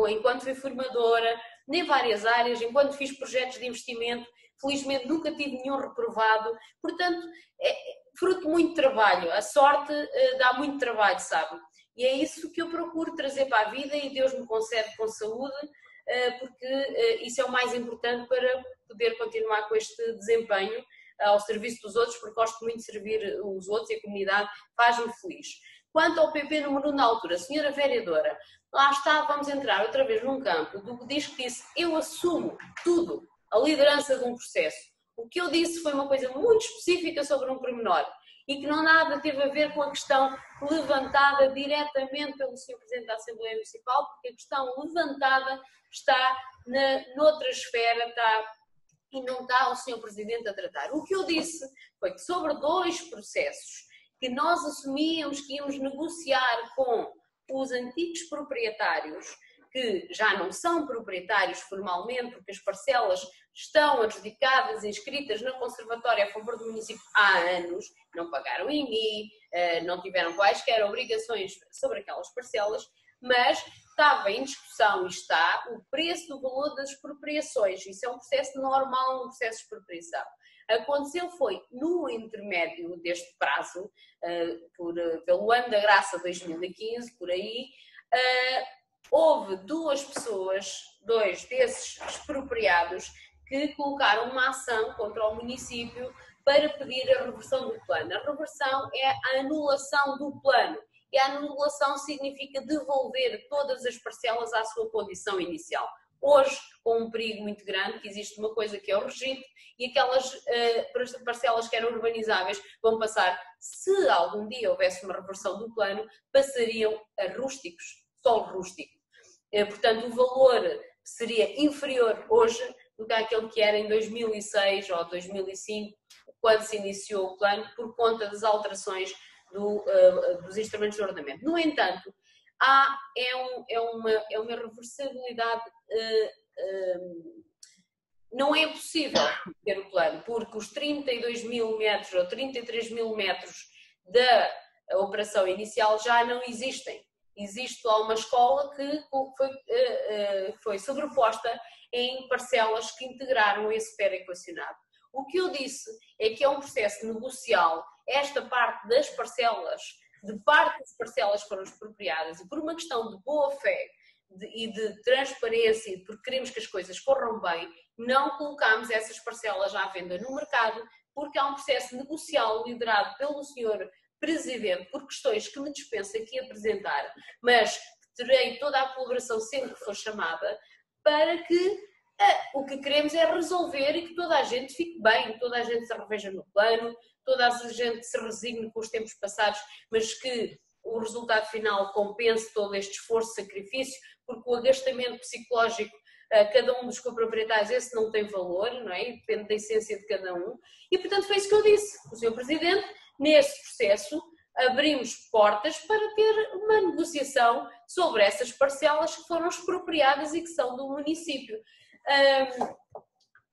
Enquanto fui formadora, em várias áreas, enquanto fiz projetos de investimento, felizmente nunca tive nenhum reprovado, portanto, é fruto de muito trabalho. A sorte uh, dá muito trabalho, sabe? E é isso que eu procuro trazer para a vida e Deus me concede com saúde, uh, porque uh, isso é o mais importante para poder continuar com este desempenho ao serviço dos outros, porque gosto muito de servir os outros e a comunidade faz-me feliz. Quanto ao PP número 1 na altura, senhora vereadora, lá está, vamos entrar outra vez num campo do que diz que disse, eu assumo tudo, a liderança de um processo. O que eu disse foi uma coisa muito específica sobre um pormenor e que não nada teve a ver com a questão levantada diretamente pelo Sr. Presidente da Assembleia Municipal, porque a questão levantada está na, noutra esfera, está, e não está o Sr. Presidente a tratar. O que eu disse foi que sobre dois processos que nós assumíamos que íamos negociar com os antigos proprietários que já não são proprietários formalmente, porque as parcelas estão adjudicadas inscritas na Conservatória a favor do município há anos, não pagaram IMI, eh, não tiveram quaisquer obrigações sobre aquelas parcelas, mas estava em discussão e está o preço do valor das expropriações. Isso é um processo normal, um processo de expropriação. Aconteceu foi no intermédio deste prazo, eh, por, pelo ano da graça 2015, por aí, eh, houve duas pessoas, dois desses expropriados, que colocaram uma ação contra o município para pedir a reversão do plano. A reversão é a anulação do plano. E a anulação significa devolver todas as parcelas à sua condição inicial. Hoje, com um perigo muito grande, que existe uma coisa que é o registro, e aquelas uh, parcelas que eram urbanizáveis vão passar, se algum dia houvesse uma reversão do plano, passariam a rústicos, solo rústico. Eh, portanto, o valor seria inferior hoje do que aquele que era em 2006 ou 2005, quando se iniciou o plano, por conta das alterações do, uh, dos instrumentos de ordenamento. No entanto, há, é, um, é, uma, é uma reversibilidade. Uh, não é possível ter o plano, porque os 32 mil metros ou 33 mil metros da operação inicial já não existem existe lá uma escola que foi, eh, eh, foi sobreposta em parcelas que integraram esse PER equacionado. O que eu disse é que é um processo negocial, esta parte das parcelas, de parte das parcelas foram expropriadas e por uma questão de boa fé de, e de transparência, porque queremos que as coisas corram bem, não colocamos essas parcelas à venda no mercado, porque há um processo negocial liderado pelo senhor presidente por questões que me dispensa aqui apresentar, mas terei toda a colaboração sempre que for chamada, para que eh, o que queremos é resolver e que toda a gente fique bem, toda a gente se reveja no plano, toda a gente se resigne com os tempos passados, mas que o resultado final compense todo este esforço, sacrifício, porque o agastamento psicológico a cada um dos coproprietários, esse não tem valor, não é? Depende da essência de cada um. E, portanto, foi isso que eu disse. O Sr. Presidente nesse processo, abrimos portas para ter uma negociação sobre essas parcelas que foram expropriadas e que são do município. Um,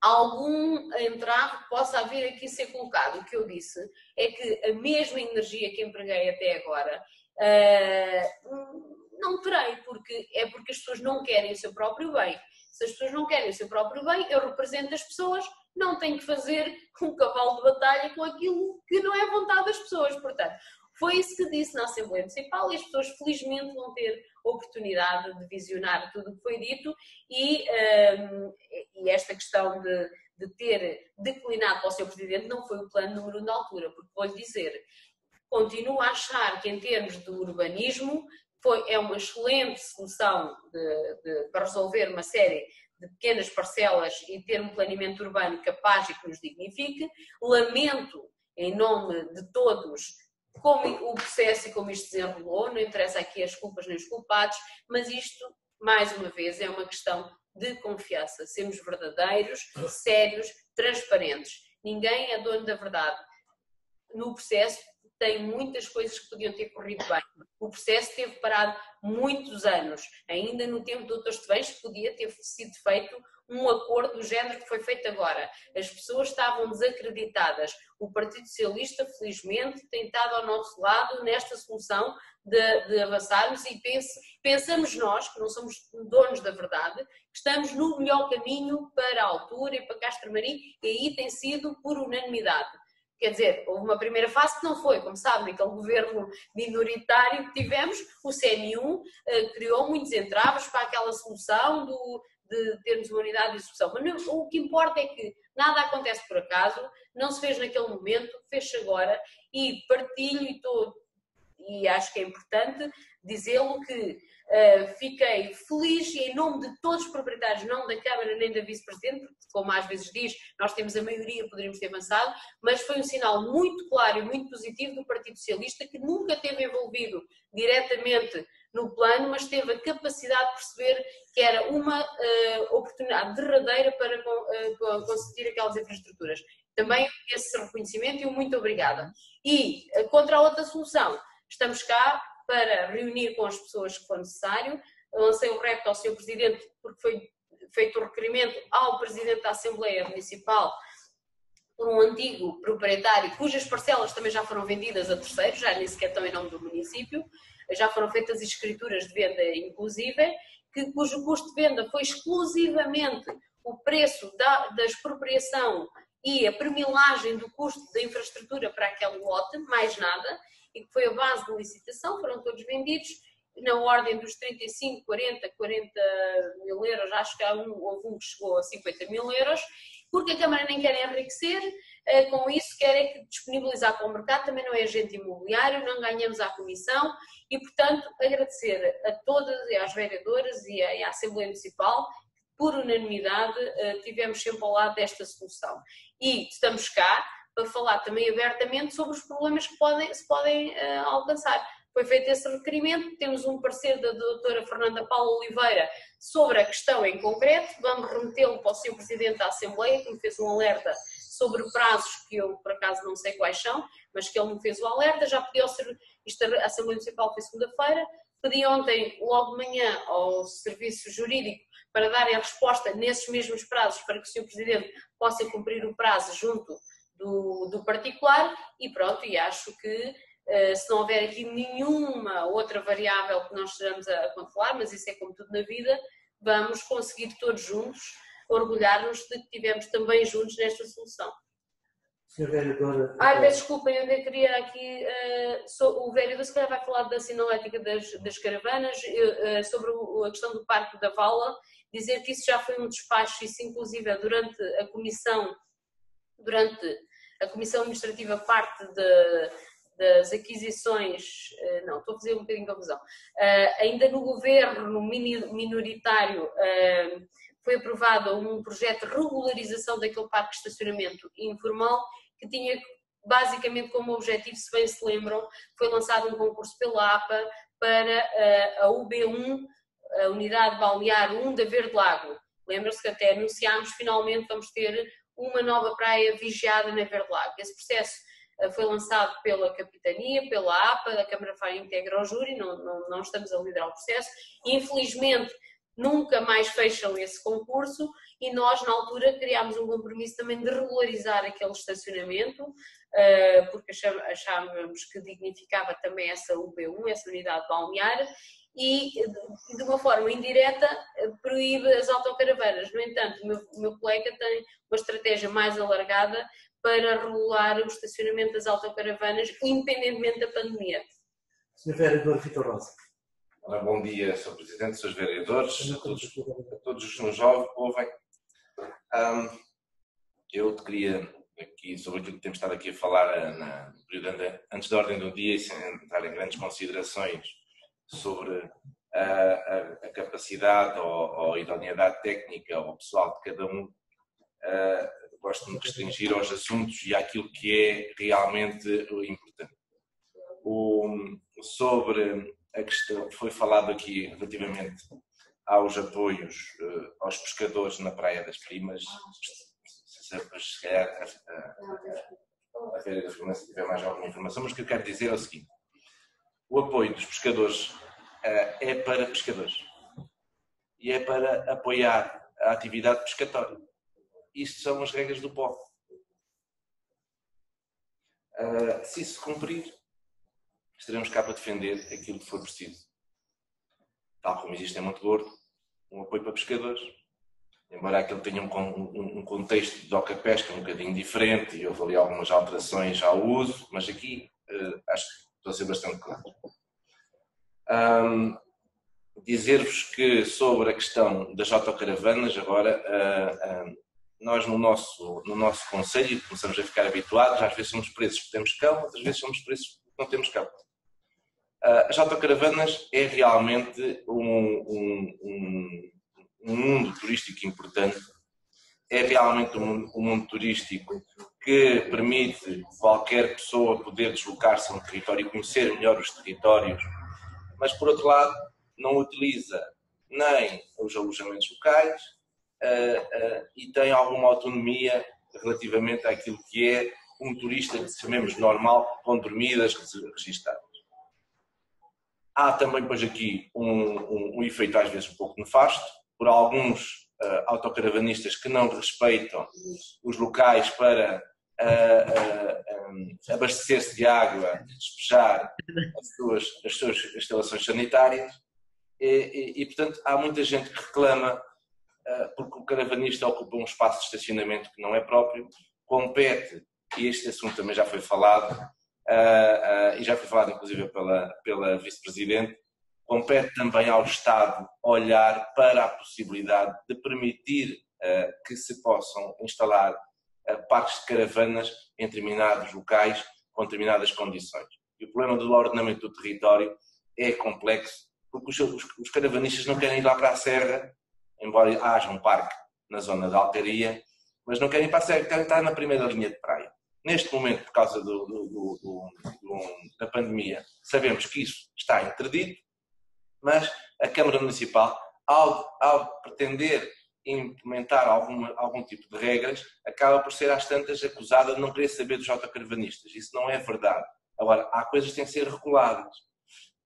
algum entrave possa haver aqui ser colocado. O que eu disse é que a mesma energia que empreguei até agora uh, não terei, porque é porque as pessoas não querem o seu próprio bem. Se as pessoas não querem o seu próprio bem, eu represento as pessoas, não tenho que fazer um cavalo de batalha com aquilo que não é vontade das pessoas. Portanto, foi isso que disse na Assembleia Municipal e as pessoas felizmente vão ter oportunidade de visionar tudo o que foi dito e, um, e esta questão de, de, ter declinado para o seu Presidente não foi o plano número um da altura, porque vou-lhe dizer, continuo a achar que em termos de urbanismo foi, é uma excelente solução de, de, para resolver uma série de pequenas parcelas e ter um planeamento urbano capaz e que nos dignifique. Lamento, em nome de todos, como o processo e como isto se desenrolou, não interessa aqui as culpas nem os culpados, mas isto, mais uma vez, é uma questão de confiança. Sermos verdadeiros, sérios, transparentes. Ninguém é dono da verdade. No processo, tem muitas coisas que podiam ter corrido bem. O processo teve parado muitos anos. Ainda no tempo do Dr. Estevães podia ter sido feito um acordo do género que foi feito agora. As pessoas estavam desacreditadas. O Partido Socialista, felizmente, tem estado ao nosso lado nesta solução de, de avançarmos e pense, pensamos nós, que não somos donos da verdade, que estamos no melhor caminho para a altura e para Castro Marim e aí tem sido por unanimidade. Quer dizer, houve uma primeira fase que não foi, como sabem, aquele governo minoritário que tivemos, o CNU eh, criou muitos entraves para aquela solução do, de termos uma unidade de execução. Mas não, o que importa é que nada acontece por acaso, não se fez naquele momento, fez-se agora e partilho e, tô, e acho que é importante dizê-lo que Uh, fiquei feliz e em nome de todos os proprietários, não da Câmara nem da Vice-Presidente, porque como às vezes diz, nós temos a maioria, poderíamos ter avançado, mas foi um sinal muito claro e muito positivo do Partido Socialista, que nunca teve envolvido diretamente no plano, mas teve a capacidade de perceber que era uma uh, oportunidade derradeira para uh, conseguir aquelas infraestruturas. Também esse reconhecimento e um muito obrigada. E contra a outra solução, estamos cá para reunir com as pessoas que for necessário. lancei o repto ao Sr. Presidente, porque foi feito o requerimento ao Presidente da Assembleia Municipal por um antigo proprietário, cujas parcelas também já foram vendidas a terceiros, já nem sequer estão em nome do município, já foram feitas escrituras de venda inclusive, que, cujo custo de venda foi exclusivamente o preço da, da expropriação e a premilagem do custo da infraestrutura para aquele lote, mais nada, e que foi a base de licitação, foram todos vendidos na ordem dos 35, 40, 40 mil euros, acho que há um, houve um que chegou a 50 mil euros, porque a Câmara nem quer enriquecer, eh, com isso quer é disponibilizar para o mercado, também não é agente imobiliário, não ganhamos a comissão e, portanto, agradecer a todas, e às vereadoras e à Assembleia Municipal, por unanimidade eh, tivemos sempre ao lado desta solução. E estamos cá, para falar também abertamente sobre os problemas que podem, se podem uh, alcançar. Foi feito esse requerimento, temos um parecer da doutora Fernanda Paula Oliveira sobre a questão em concreto, vamos remetê-lo para o Sr. Presidente da Assembleia, que me fez um alerta sobre prazos que eu, por acaso, não sei quais são, mas que ele me fez o alerta, já pedi ao isto, a Assembleia Municipal foi segunda-feira, pedi ontem, logo de manhã, ao Serviço Jurídico para darem a resposta nesses mesmos prazos, para que o Sr. Presidente possa cumprir o prazo junto do, do particular e pronto, e acho que uh, se não houver aqui nenhuma outra variável que nós estejamos a, controlar, mas isso é como tudo na vida, vamos conseguir todos juntos orgulhar-nos de que tivemos também juntos nesta solução. Senhor vereador. Ai, peço desculpa, eu ainda queria aqui. Uh, so, o vereador se calhar vai falar da sinalética das, das caravanas, uh, sobre o, a questão do Parque da Vala, dizer que isso já foi um despacho, isso inclusive durante a comissão, durante a Comissão Administrativa parte de, das aquisições, eh, não, estou a fazer um bocadinho de confusão, uh, ainda no governo minoritário uh, foi aprovado um projeto de regularização daquele parque de estacionamento informal que tinha basicamente como objetivo, se bem se lembram, foi lançado um concurso pela APA para a UB1, a Unidade Balnear 1 da Verde Lago. Lembram-se que até anunciámos, finalmente vamos ter uma nova praia vigiada na Verde Lago. Esse processo eh, foi lançado pela Capitania, pela APA, a Câmara Fai integra ao júri, não, não, não estamos a liderar o processo. Infelizmente, nunca mais fecham esse concurso e nós, na altura, criámos um compromisso também de regularizar aquele estacionamento, eh, porque achávamos que dignificava também essa UB1, essa unidade balnear, e de uma forma indireta proíbe as autocaravanas. No entanto, o meu, o meu colega tem uma estratégia mais alargada para regular o estacionamento das autocaravanas, independentemente da pandemia. Sr. Vereador Vitor Rosa. Olá, bom dia, Sr. Presidente, Srs. Vereadores, a todos, a todos os que nos ouvem. Um, eu queria aqui sobre aquilo que temos estado aqui a falar na, no período antes da ordem do dia e sem entrar em grandes considerações sobre a, a, a capacidade ou, ou, a idoneidade técnica ou pessoal de cada um, uh, gosto de me restringir aos assuntos e àquilo que é realmente importante. O, sobre a questão, foi falado aqui relativamente aos apoios uh, aos pescadores na Praia das Primas, se calhar a, a, a ver se tiver mais alguma informação, mas o que eu quero dizer é o seguinte, o apoio dos pescadores uh, é para pescadores e é para apoiar a atividade pescatória. Isto são as regras do POC. Uh, se isso cumprir, estaremos cá para defender aquilo que for preciso. Tal como existe em Monte Gordo, um apoio para pescadores, embora aquele tenha um, um, um contexto de doca pesca um bocadinho diferente e houve ali algumas alterações ao uso, mas aqui uh, acho que estou a ser bastante claro. Um, Dizer-vos que sobre a questão das autocaravanas, agora, uh, uh, nós no nosso, no nosso conselho começamos a ficar habituados, às vezes somos presos porque temos cão, outras vezes somos presos porque não temos cão. Uh, as autocaravanas é realmente um, um, um, um, mundo turístico importante, é realmente um, um mundo turístico que permite qualquer pessoa poder deslocar-se a um território e conhecer melhor os territórios, mas por outro lado não utiliza nem os alojamentos locais, uh, uh, e tem alguma autonomia relativamente àquilo que é um turista, chamemos normal, com dormidas registadas. Há também, pois, aqui um, um, um, efeito às vezes um pouco nefasto, por alguns uh, autocaravanistas que não respeitam os locais para abastecer-se de água, despejar as suas, as suas instalações sanitárias. E, e, e, portanto, há muita gente que reclama eh, porque o caravanista ocupa um espaço de estacionamento que não é próprio, compete, e este assunto também já foi falado, eh, eh, e já foi falado inclusive pela, pela Vice-Presidente, compete também ao Estado olhar para a possibilidade de permitir que se possam instalar parques de caravanas em determinados locais com determinadas condições. E o problema do ordenamento do território é complexo, porque os, os caravanistas não querem ir lá para a serra embora haja um parque na zona da Alcaria, mas não querem passar, querem estar na primeira linha de praia. Neste momento, por causa do, do, do, da pandemia, sabemos que isso está interdito, mas a Câmara Municipal, ao, ao pretender implementar alguma, algum tipo de regras, acaba por ser às tantas acusada de não querer saber dos autocaravanistas. Isso não é verdade. Agora, há coisas que têm que ser reguladas.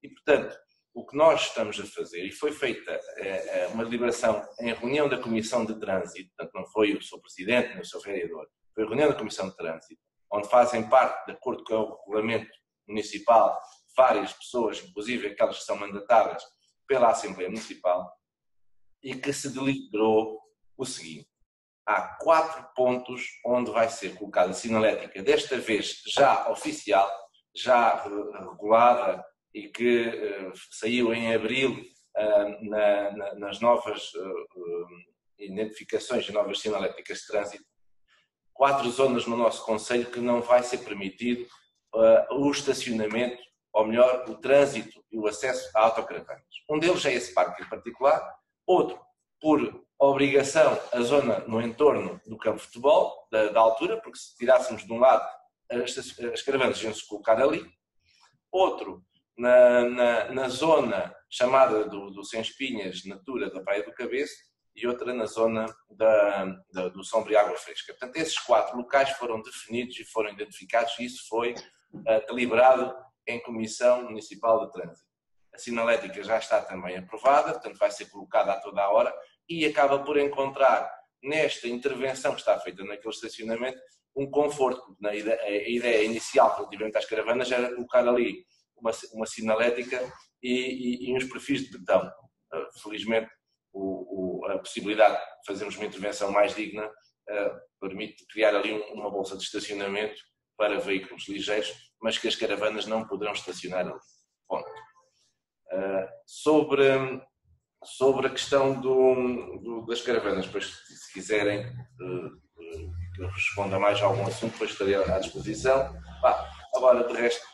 E, portanto, o que nós estamos a fazer, e foi feita é, uma deliberação em reunião da Comissão de Trânsito, portanto não foi o seu Presidente nem o seu Vereador, foi a reunião da Comissão de Trânsito, onde fazem parte, de acordo com o Regulamento Municipal, várias pessoas, inclusive aquelas que são mandatadas pela Assembleia Municipal, e que se deliberou o seguinte. Há quatro pontos onde vai ser colocada a sinalética, desta vez já oficial, já regulada e que uh, saiu em abril uh, na, na, nas novas uh, identificações e novas sinaléticas de trânsito, quatro zonas no nosso Conselho que não vai ser permitido o estacionamento, ou melhor, o trânsito e o acesso a autocaravanas. Um deles é esse parque em particular, outro, por obrigação, a zona no entorno do campo de futebol, da, da altura, porque se tirássemos de um lado as, as caravanas iam-se colocar ali, outro, na, na, na zona chamada do, do Sem Espinhas, Natura da Praia do Cabeço, e outra na zona da, da, do Sombrio Água Fresca. Portanto, esses quatro locais foram definidos e foram identificados, e isso foi uh, deliberado em Comissão Municipal de Trânsito. A sinalética já está também aprovada, portanto, vai ser colocada a toda a hora e acaba por encontrar nesta intervenção que está feita naquele estacionamento um conforto, porque a ideia, a ideia inicial relativamente às caravanas era colocar ali uma, uma sinalética e, e, e, uns perfis de betão. Uh, felizmente, o, o, a possibilidade de fazermos uma intervenção mais digna uh, permite criar ali um, uma bolsa de estacionamento para veículos ligeiros, mas que as caravanas não poderão estacionar ali. Ponto. Uh, sobre, sobre a questão do, do, das caravanas, depois, se quiserem que eu responda mais a algum assunto, depois estarei à disposição. agora, de resto,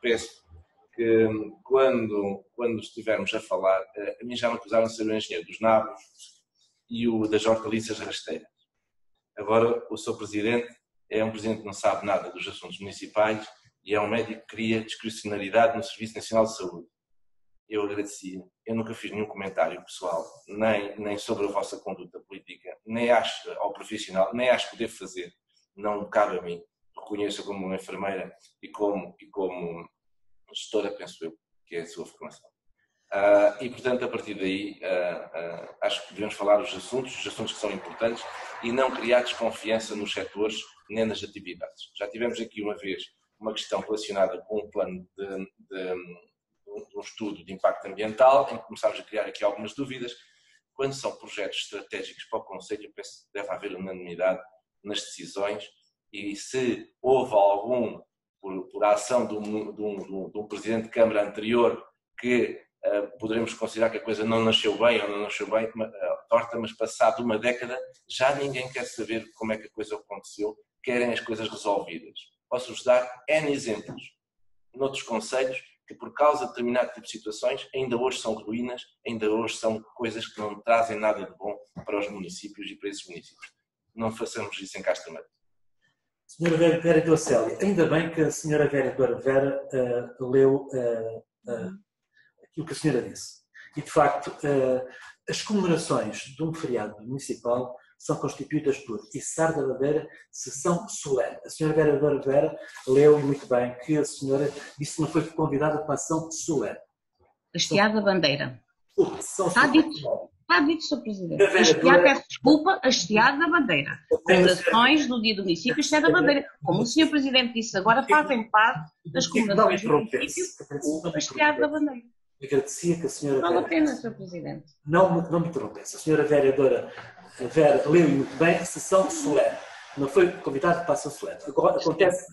peço que quando, quando estivermos a falar, a mim já me acusaram de ser o engenheiro dos nabos e o das hortaliças rasteiras. Agora, o seu presidente é um presidente que não sabe nada dos assuntos municipais e é um médico que cria discricionalidade no Serviço Nacional de Saúde. Eu agradecia. Eu nunca fiz nenhum comentário pessoal, nem, nem sobre a vossa conduta política, nem acho ao profissional, nem acho poder fazer. Não cabe a mim. Reconheço como enfermeira e como, e como gestora, penso eu, que é a sua formação. Uh, e, portanto, a partir daí, uh, uh, acho que devemos falar os assuntos, os assuntos que são importantes e não criar desconfiança nos setores nem nas atividades. Já tivemos aqui uma vez uma questão relacionada com um plano de, de um estudo de impacto ambiental, em que começámos a criar aqui algumas dúvidas. Quando são projetos estratégicos para o Conselho, penso que deve haver unanimidade nas decisões e se houve algum, por, por ação de um, de, um, de um, Presidente de Câmara anterior, que uh, poderemos considerar que a coisa não nasceu bem ou não nasceu bem, uh, torta, mas passado uma década já ninguém quer saber como é que a coisa aconteceu, querem as coisas resolvidas. Posso-vos dar N exemplos noutros conselhos que por causa de determinado tipo de situações ainda hoje são ruínas, ainda hoje são coisas que não trazem nada de bom para os municípios e para esses municípios. Não façamos isso em Castramante. Senhora Vera, Docelli, ainda bem que a senhora Vera Vera uh, leu uh, uh, aquilo que a senhora disse. E, de facto, as comemorações de um feriado municipal são constituídas por Içar da Bandeira, sessão solene. A senhora Vera Vera leu muito bem que a senhora disse que não foi convidada para a ação solene. Hastear da Bandeira. Está dito, está dito, Sr. Presidente. Hastear, peço desculpa, hastear da Bandeira. Comemorações do dia do município, hastear da Bandeira. Como o Sr. Presidente disse agora, fazem parte das comemorações do município, hastear da Bandeira. Agradecia que a senhora. Vale a pena, Sr. Presidente. Não, não me interrompesse. A senhora vereadora Vera leu muito bem, sessão solene. Não foi convidado para a sessão solene. Agora, acontece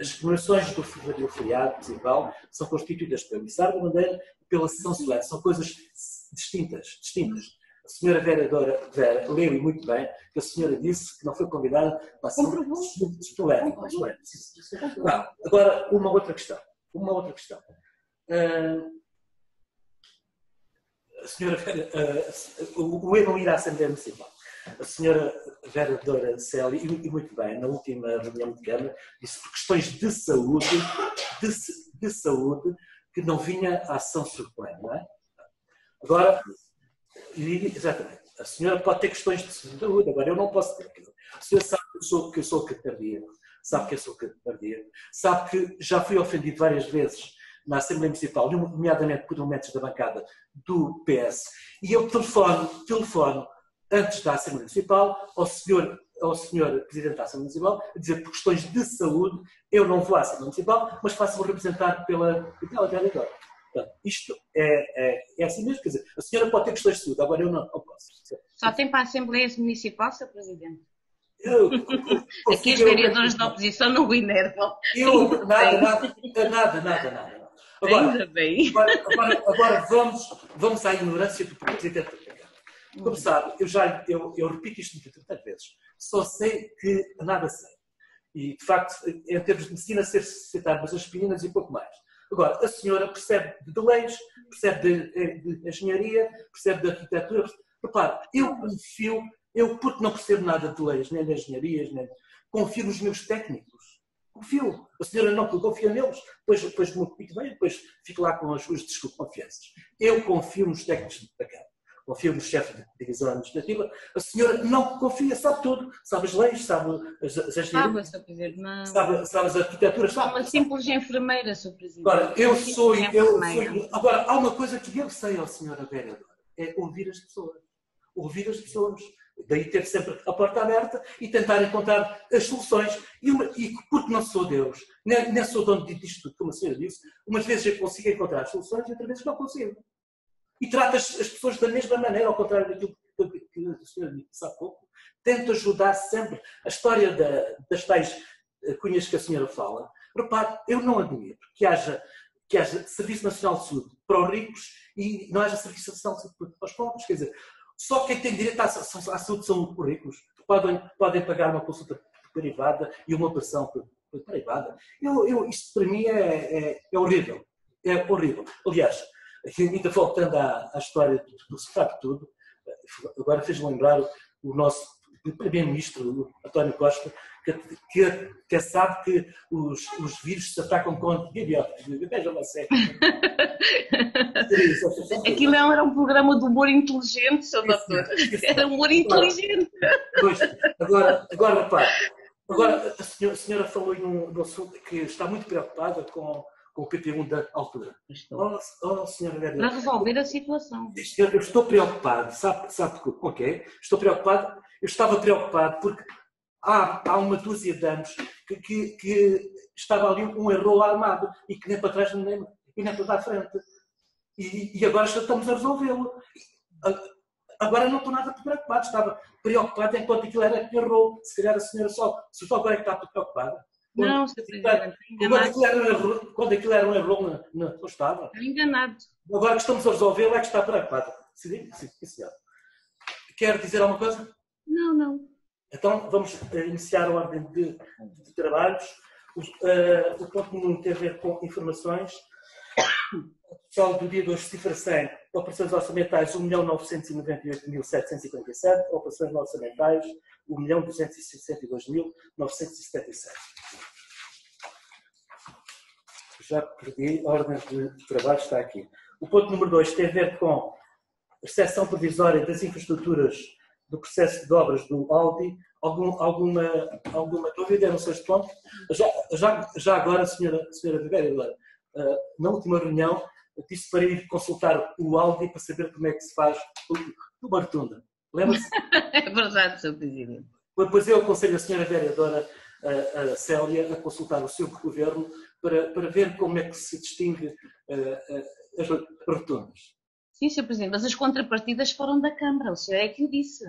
as comemorações do, do feriado principal são constituídas pelo Missar da Bandeira e pela sessão solene. São coisas distintas. distintas. A senhora vereadora Vera leu muito bem que a senhora disse que não foi convidada para a sessão solene. Agora, uma outra questão. Uma outra questão. Uh, a senhora uh, o não ir à Assembleia Municipal. A senhora vereadora Célia, e muito bem, na última reunião de Câmara, disse por questões de saúde, de, de saúde, que não vinha a ação surplene, não é? Agora, exatamente, a senhora pode ter questões de saúde, agora eu não posso ter. A senhora sabe que eu sou, que eu sou cardíaco, sabe que eu sou cardíaco, sabe que já fui ofendido várias vezes na Assembleia Municipal, nomeadamente por elementos da bancada do PS, e eu telefono, telefono antes da Assembleia Municipal ao senhor, ao senhor Presidente da Assembleia Municipal a dizer por questões de saúde eu não vou à Assembleia Municipal, mas faço-me representar pela, pela vereadora. Portanto, isto é, é, é, assim mesmo, quer dizer, a senhora pode ter questões de saúde, agora eu não, não posso. Só tem para a Assembleia Municipal, Sr. Presidente? Eu, Aqui os vereadores da oposição não o enervam. Eu, nada, nada, nada, nada, nada. Agora, Ainda bem. Agora, agora, agora, vamos, vamos à ignorância do Presidente Como sabe, eu já eu, eu repito isto tantas vezes. Só sei que nada sei. E, de facto, em termos de medicina, ser citar as aspirinas e pouco mais. Agora, a senhora percebe de leis, percebe de, de engenharia, percebe de arquitetura. Repare, eu confio, eu porque não percebo nada de leis, nem de engenharias, nem confio nos meus técnicos. Confio. A senhora não confia neles, depois, depois muito bem, depois fico lá com as suas desconfianças. Eu confio nos técnicos da Câmara. Confio no chefe de divisão administrativa. A senhora não confia, sabe tudo. Sabe as leis, sabe as, as, as sabe. Sabe, sabe as arquiteturas. Sabe, uma simples enfermeira, Sr. Presidente. Agora, eu sou, eu sou. Agora, há uma coisa que eu sei, ó, senhora vereadora, é ouvir as pessoas. Ouvir as pessoas. Daí ter sempre a porta aberta e tentar encontrar as soluções. E, uma, e porque não sou Deus, nem, nem sou dono disto tudo, como a senhora disse, umas vezes eu consigo encontrar as soluções e outras vezes não consigo. E trato as, as pessoas da mesma maneira, ao contrário daquilo que, que a senhora disse há pouco. Tento ajudar sempre. A história da, das tais eh, cunhas que a senhora fala, repare, eu não admito que haja, que haja Serviço Nacional de Saúde para os ricos e não haja Serviço Nacional de Saúde para os pobres. Quer dizer, só quem tem direito à, à saúde são os ricos. Podem, podem pagar uma consulta privada e uma operação privada. Eu, eu, isto para mim é, é, é horrível. é horrível. Aliás, ainda voltando à, à história do, do sabe tudo, agora fez lembrar o nosso primeiro-ministro, António Costa, que, que, que, sabe que os, os vírus se atacam com antibióticos. Veja uma série. Aquilo era um programa de humor inteligente, seu doutor. Era humor inteligente. Pois, agora, agora, repare, agora a senhora, a senhora falou num, num assunto que está muito preocupada com com o PP1 da altura. Oh, oh, senhora Para resolver a situação. Eu estou preocupado, sabe, sabe com o quê? Estou preocupado, eu estava preocupado porque há, há uma dúzia de anos que, que, que estava ali um erro armado e que nem para trás nem, e nem para frente. E, e agora estamos a resolvê-lo. Agora não estou nada preocupado, estava preocupado enquanto aquilo era errou. Se calhar a senhora só, se só agora é que está preocupada. Não, Sr. Presidente, quando aquilo, era, quando aquilo era um erro, não, não estava. Enganado. Agora que estamos a resolvê-lo é que está preocupado. Sim, sim, sim, Quer dizer alguma coisa? Não, não. Então, vamos uh, iniciar a ordem de, de trabalhos. O, uh, o ponto 1 tem a ver com informações. Total do dia 2, cifra 100, operações orçamentais 1.998.757, operações não orçamentais 1.262.977. Já perdi, a ordem de trabalho está aqui. O ponto número 2 tem a ver com a exceção provisória das infraestruturas do processo de obras do Audi, algum, alguma, alguma dúvida no ponto? Já, já, já agora, senhora, senhora vereadora, eh, na última reunião disse para ir consultar o Audi para saber como é que se faz o, o Bartunda. Lembra-se? é verdade, Sr. Presidente. Depois eu aconselho a senhora vereadora a, a Célia a consultar o seu governo para, para ver como é que se distingue uh, as rotundas. Sim, Sr. Presidente, mas as contrapartidas foram da Câmara, o senhor é que o disse.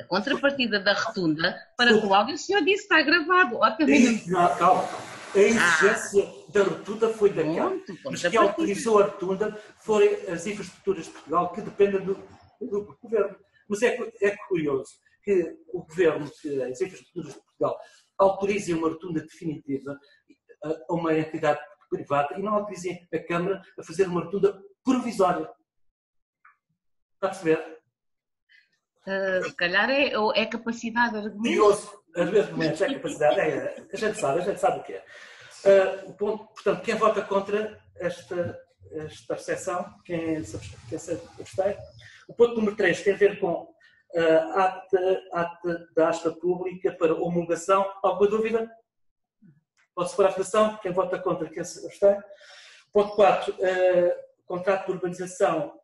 A contrapartida da rotunda para o Cláudio, o senhor disse está gravado. Obviamente... Não, calma. A exigência ah, da rotunda foi da Câmara. Mas quem autorizou a rotunda foram as infraestruturas de Portugal que dependem do, do governo. Mas é, é curioso que o governo, que as infraestruturas de Portugal, autorizem uma rotunda definitiva a uma entidade privada e não autorizem a Câmara a fazer uma rotunda provisória. Está a perceber? Uh, se calhar é, é capacidade de argumento. Curioso, às vezes é capacidade, é, a gente sabe, a gente sabe o que é. Uh, o ponto, portanto, quem vota contra esta, esta exceção, quem se, quem se abstém. O ponto número 3 tem a ver com uh, ata, ata da asta pública para homologação. Alguma dúvida? Pode-se pôr a votação. Quem vota contra, quem se abstém. Ponto 4. Uh, contrato de urbanização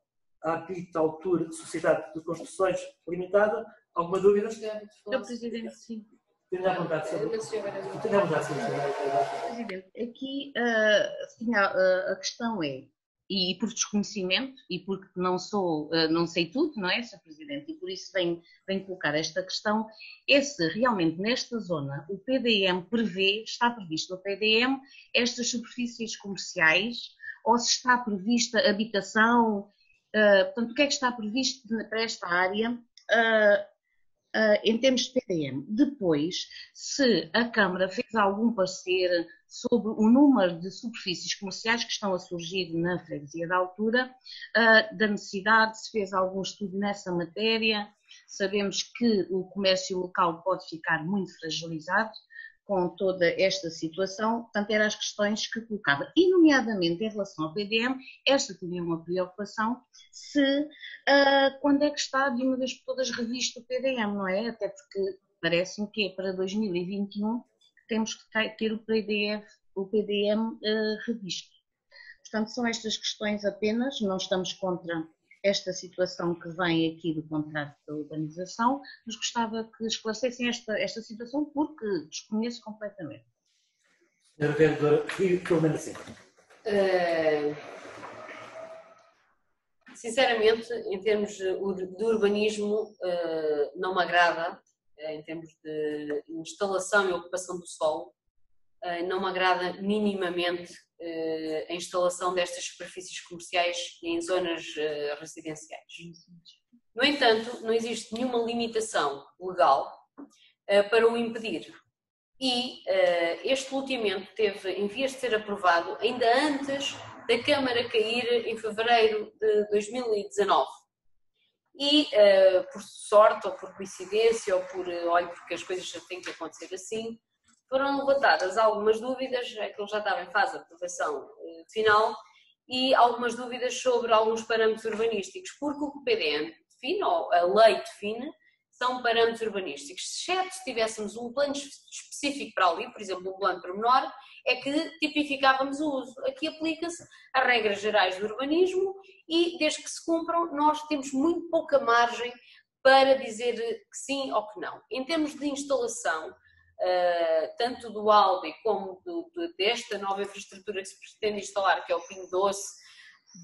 à dita altura de Sociedade de Construções Limitada. Alguma dúvida? Senhor Presidente, sim. Tenha a vontade, senhor. Presidente, aqui tinha, uh, a questão é, e por desconhecimento, e porque não sou, uh, não sei tudo, não é, Sr. Presidente, e por isso venho, venho colocar esta questão, é se realmente nesta zona o PDM prevê, está previsto no PDM, estas superfícies comerciais, ou se está prevista habitação, Uh, portanto, o que é que está previsto para esta área uh, uh, em termos de PDM? Depois, se a Câmara fez algum parecer sobre o número de superfícies comerciais que estão a surgir na freguesia da altura, da necessidade, se fez algum estudo nessa matéria, sabemos que o comércio local pode ficar muito fragilizado, com toda esta situação, portanto, eram as questões que colocava. E, nomeadamente, em relação ao PDM, esta tinha uma preocupação se, uh, quando é que está de uma vez por todas revisto o PDM, não é? Até porque parece-me que é para 2021 que temos que ter o, PDF, o PDM uh, ah, revisto. Portanto, são estas questões apenas, não estamos contra esta situação que vem aqui do contrato da urbanização, mas gostava que esclarecessem esta, esta situação porque desconheço completamente. Senhora Vereadora, pelo menos assim. Uh, sinceramente, em termos de urbanismo, uh, não me agrada, uh, em termos de instalação e ocupação do solo, não me agrada minimamente a instalação destas superfícies comerciais em zonas uh, residenciais. No entanto, não existe nenhuma limitação legal uh, para o impedir. E este loteamento teve, em vias de ser aprovado, ainda antes da Câmara cair em fevereiro de 2019. E, por sorte, ou por coincidência, ou por, olha, porque as coisas já têm que acontecer assim, foram levantadas algumas dúvidas, aquilo já estava em fase de aprovação uh, final, e algumas dúvidas sobre alguns parâmetros urbanísticos, porque o que o PDN define, ou a lei define, são parâmetros urbanísticos. Exceto se tivéssemos um plano específico para ali, por exemplo, um plano pormenor, é que tipificávamos o uso. Aqui aplica-se as regras gerais do urbanismo e, desde que se cumpram, nós temos muito pouca margem para dizer que sim ou que não. Em termos de instalação, Uh, tanto do Aldi como do, do, desta nova infraestrutura que se pretende instalar, que é o Pinho Doce,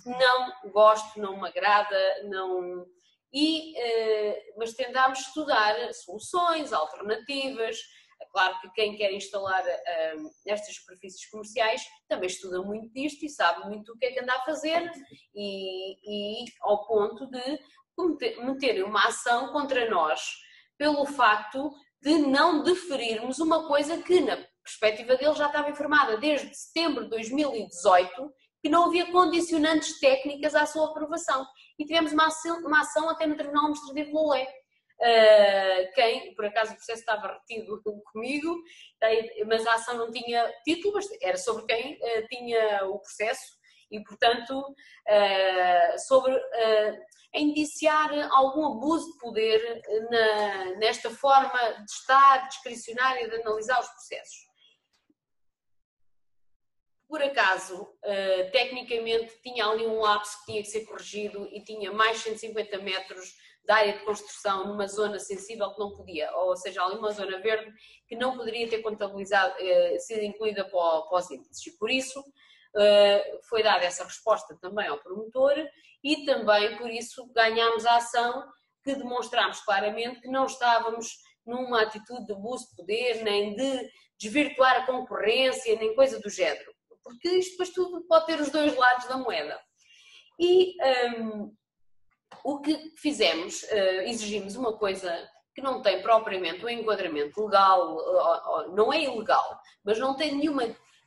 não gosto, não me agrada, não, e, eh, mas tentámos estudar soluções, alternativas. É claro que quem quer instalar eh, estas superfícies comerciais também estuda muito disto e sabe muito o que é que anda a fazer e, e ao ponto de meterem uma ação contra nós pelo facto de não deferirmos uma coisa que, na perspectiva dele, já estava informada desde setembro de 2018 que não havia condicionantes técnicas à sua aprovação. E tivemos uma ação, uma ação até no Tribunal Administrativo de Lolé. Uh, quem, por acaso o processo estava retido comigo, mas a ação não tinha título, mas era sobre quem uh, tinha o processo e, portanto, uh, sobre indiciar algum abuso de poder na, nesta forma de estar discricionária de analisar os processos por acaso, tecnicamente, tinha ali um lapso que tinha que ser corrigido e tinha mais 150 metros de área de construção numa zona sensível que não podia, ou seja, ali uma zona verde que não poderia ter contabilizado, uh, sido incluída para, para, os índices. E por isso foi dada essa resposta também ao promotor e também por isso ganhámos a ação que demonstramos claramente que não estávamos numa atitude de abuso de poder, nem de desvirtuar a concorrência, nem coisa do género porque isto depois tudo pode ter os dois lados da moeda. E um, o que fizemos, uh, exigimos uma coisa que não tem propriamente um enquadramento legal, uh, não é ilegal, mas não tem nenhuma,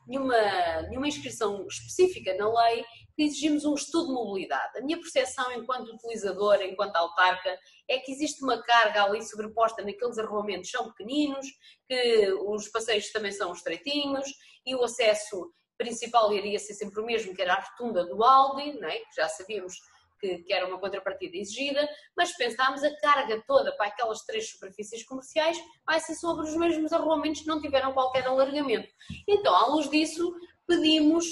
nenhuma, nenhuma inscrição específica na lei, que exigimos um estudo de mobilidade. A minha percepção enquanto utilizador, enquanto autarca, é que existe uma carga ali sobreposta naqueles arruamentos são pequeninos, que os passeios também são estreitinhos e o acesso principal iria ser sempre o mesmo, que era a rotunda do Aldi, é? que já sabíamos que, que, era uma contrapartida exigida, mas pensámos a carga toda para aquelas três superfícies comerciais vai ser sobre os mesmos arruamentos que não tiveram qualquer alargamento. Então, à luz disso, pedimos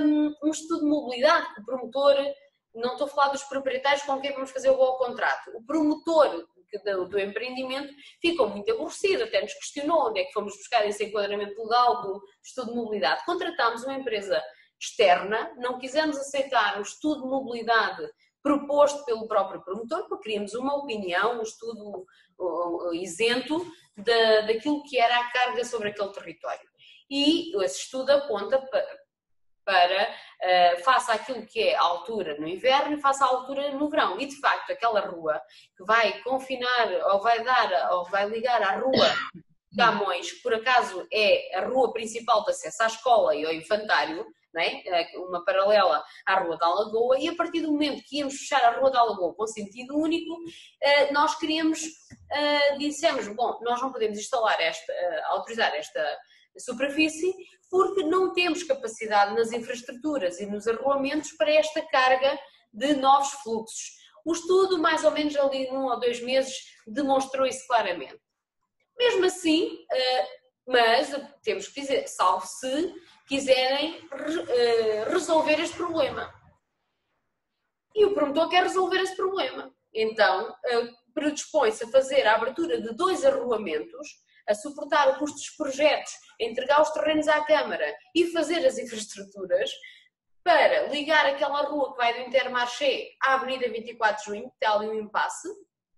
um, um estudo de mobilidade que o promotor, não estou a falar dos proprietários com quem vamos fazer o bom contrato, o promotor do, do, empreendimento, ficou muito aborrecido, até nos questionou onde é que fomos buscar esse enquadramento legal do estudo de mobilidade. Contratámos uma empresa externa, não quisemos aceitar o estudo de mobilidade proposto pelo próprio promotor, porque queríamos uma opinião, um estudo isento da, daquilo que era a carga sobre aquele território. E esse estudo aponta para, para uh, faça aquilo que é a altura no inverno e faça a altura no verão. E de facto, aquela rua que vai confinar ou vai dar ou vai ligar à rua Camões, que por acaso é a rua principal de acesso à escola e ao infantário, é? Eh, uma paralela à Rua da Lagoa, e a partir do momento que íamos fechar a Rua da Lagoa com sentido único, eh, nós queríamos, dissemos, bom, nós não podemos instalar esta, autorizar esta superfície porque não temos capacidade nas infraestruturas e nos arruamentos para esta carga de novos fluxos. O estudo, mais ou menos ali num ou dois meses, demonstrou isso claramente. Mesmo assim, eh, mas temos que dizer, salvo se quiserem eh, resolver este problema. E o promotor quer resolver esse problema. Então, eh, predispõe-se a fazer a abertura de dois arruamentos a suportar o custo dos projetos, a entregar os terrenos à Câmara e fazer as infraestruturas para ligar aquela rua que vai do Intermarché à Avenida 24 de Junho, que está ali um impasse,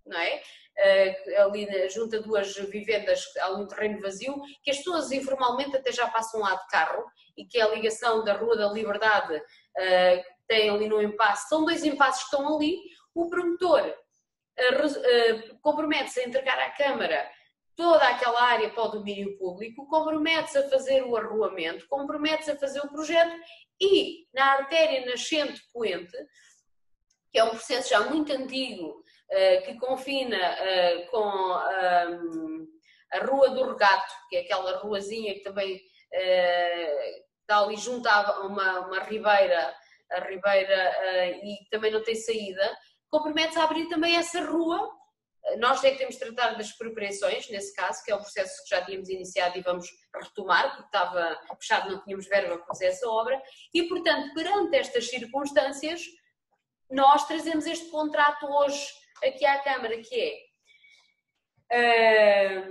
não é? Uh, ali junto a duas vivendas, há um terreno vazio, que as pessoas informalmente até já passam lá de carro e que é a ligação da Rua da Liberdade que tem ali no impasse. São dois impasses que estão ali. O promotor uh, compromete-se a entregar à Câmara toda aquela área para o domínio público, compromete-se a fazer o arruamento, compromete-se a fazer o projeto e na artéria nascente poente, que é um processo já muito antigo, que confina uh, com um, a Rua do Regato, que é aquela ruazinha que também está ali junto a uma, uma ribeira, a ribeira e também não tem saída, compromete-se a abrir também essa rua. Nós é que temos de tratar das expropriações, nesse caso, que é um processo que já tínhamos iniciado e vamos retomar, porque estava fechado, não tínhamos verba para fazer essa obra, e, portanto, perante estas circunstâncias, nós trazemos este contrato hoje aqui à Câmara, que é.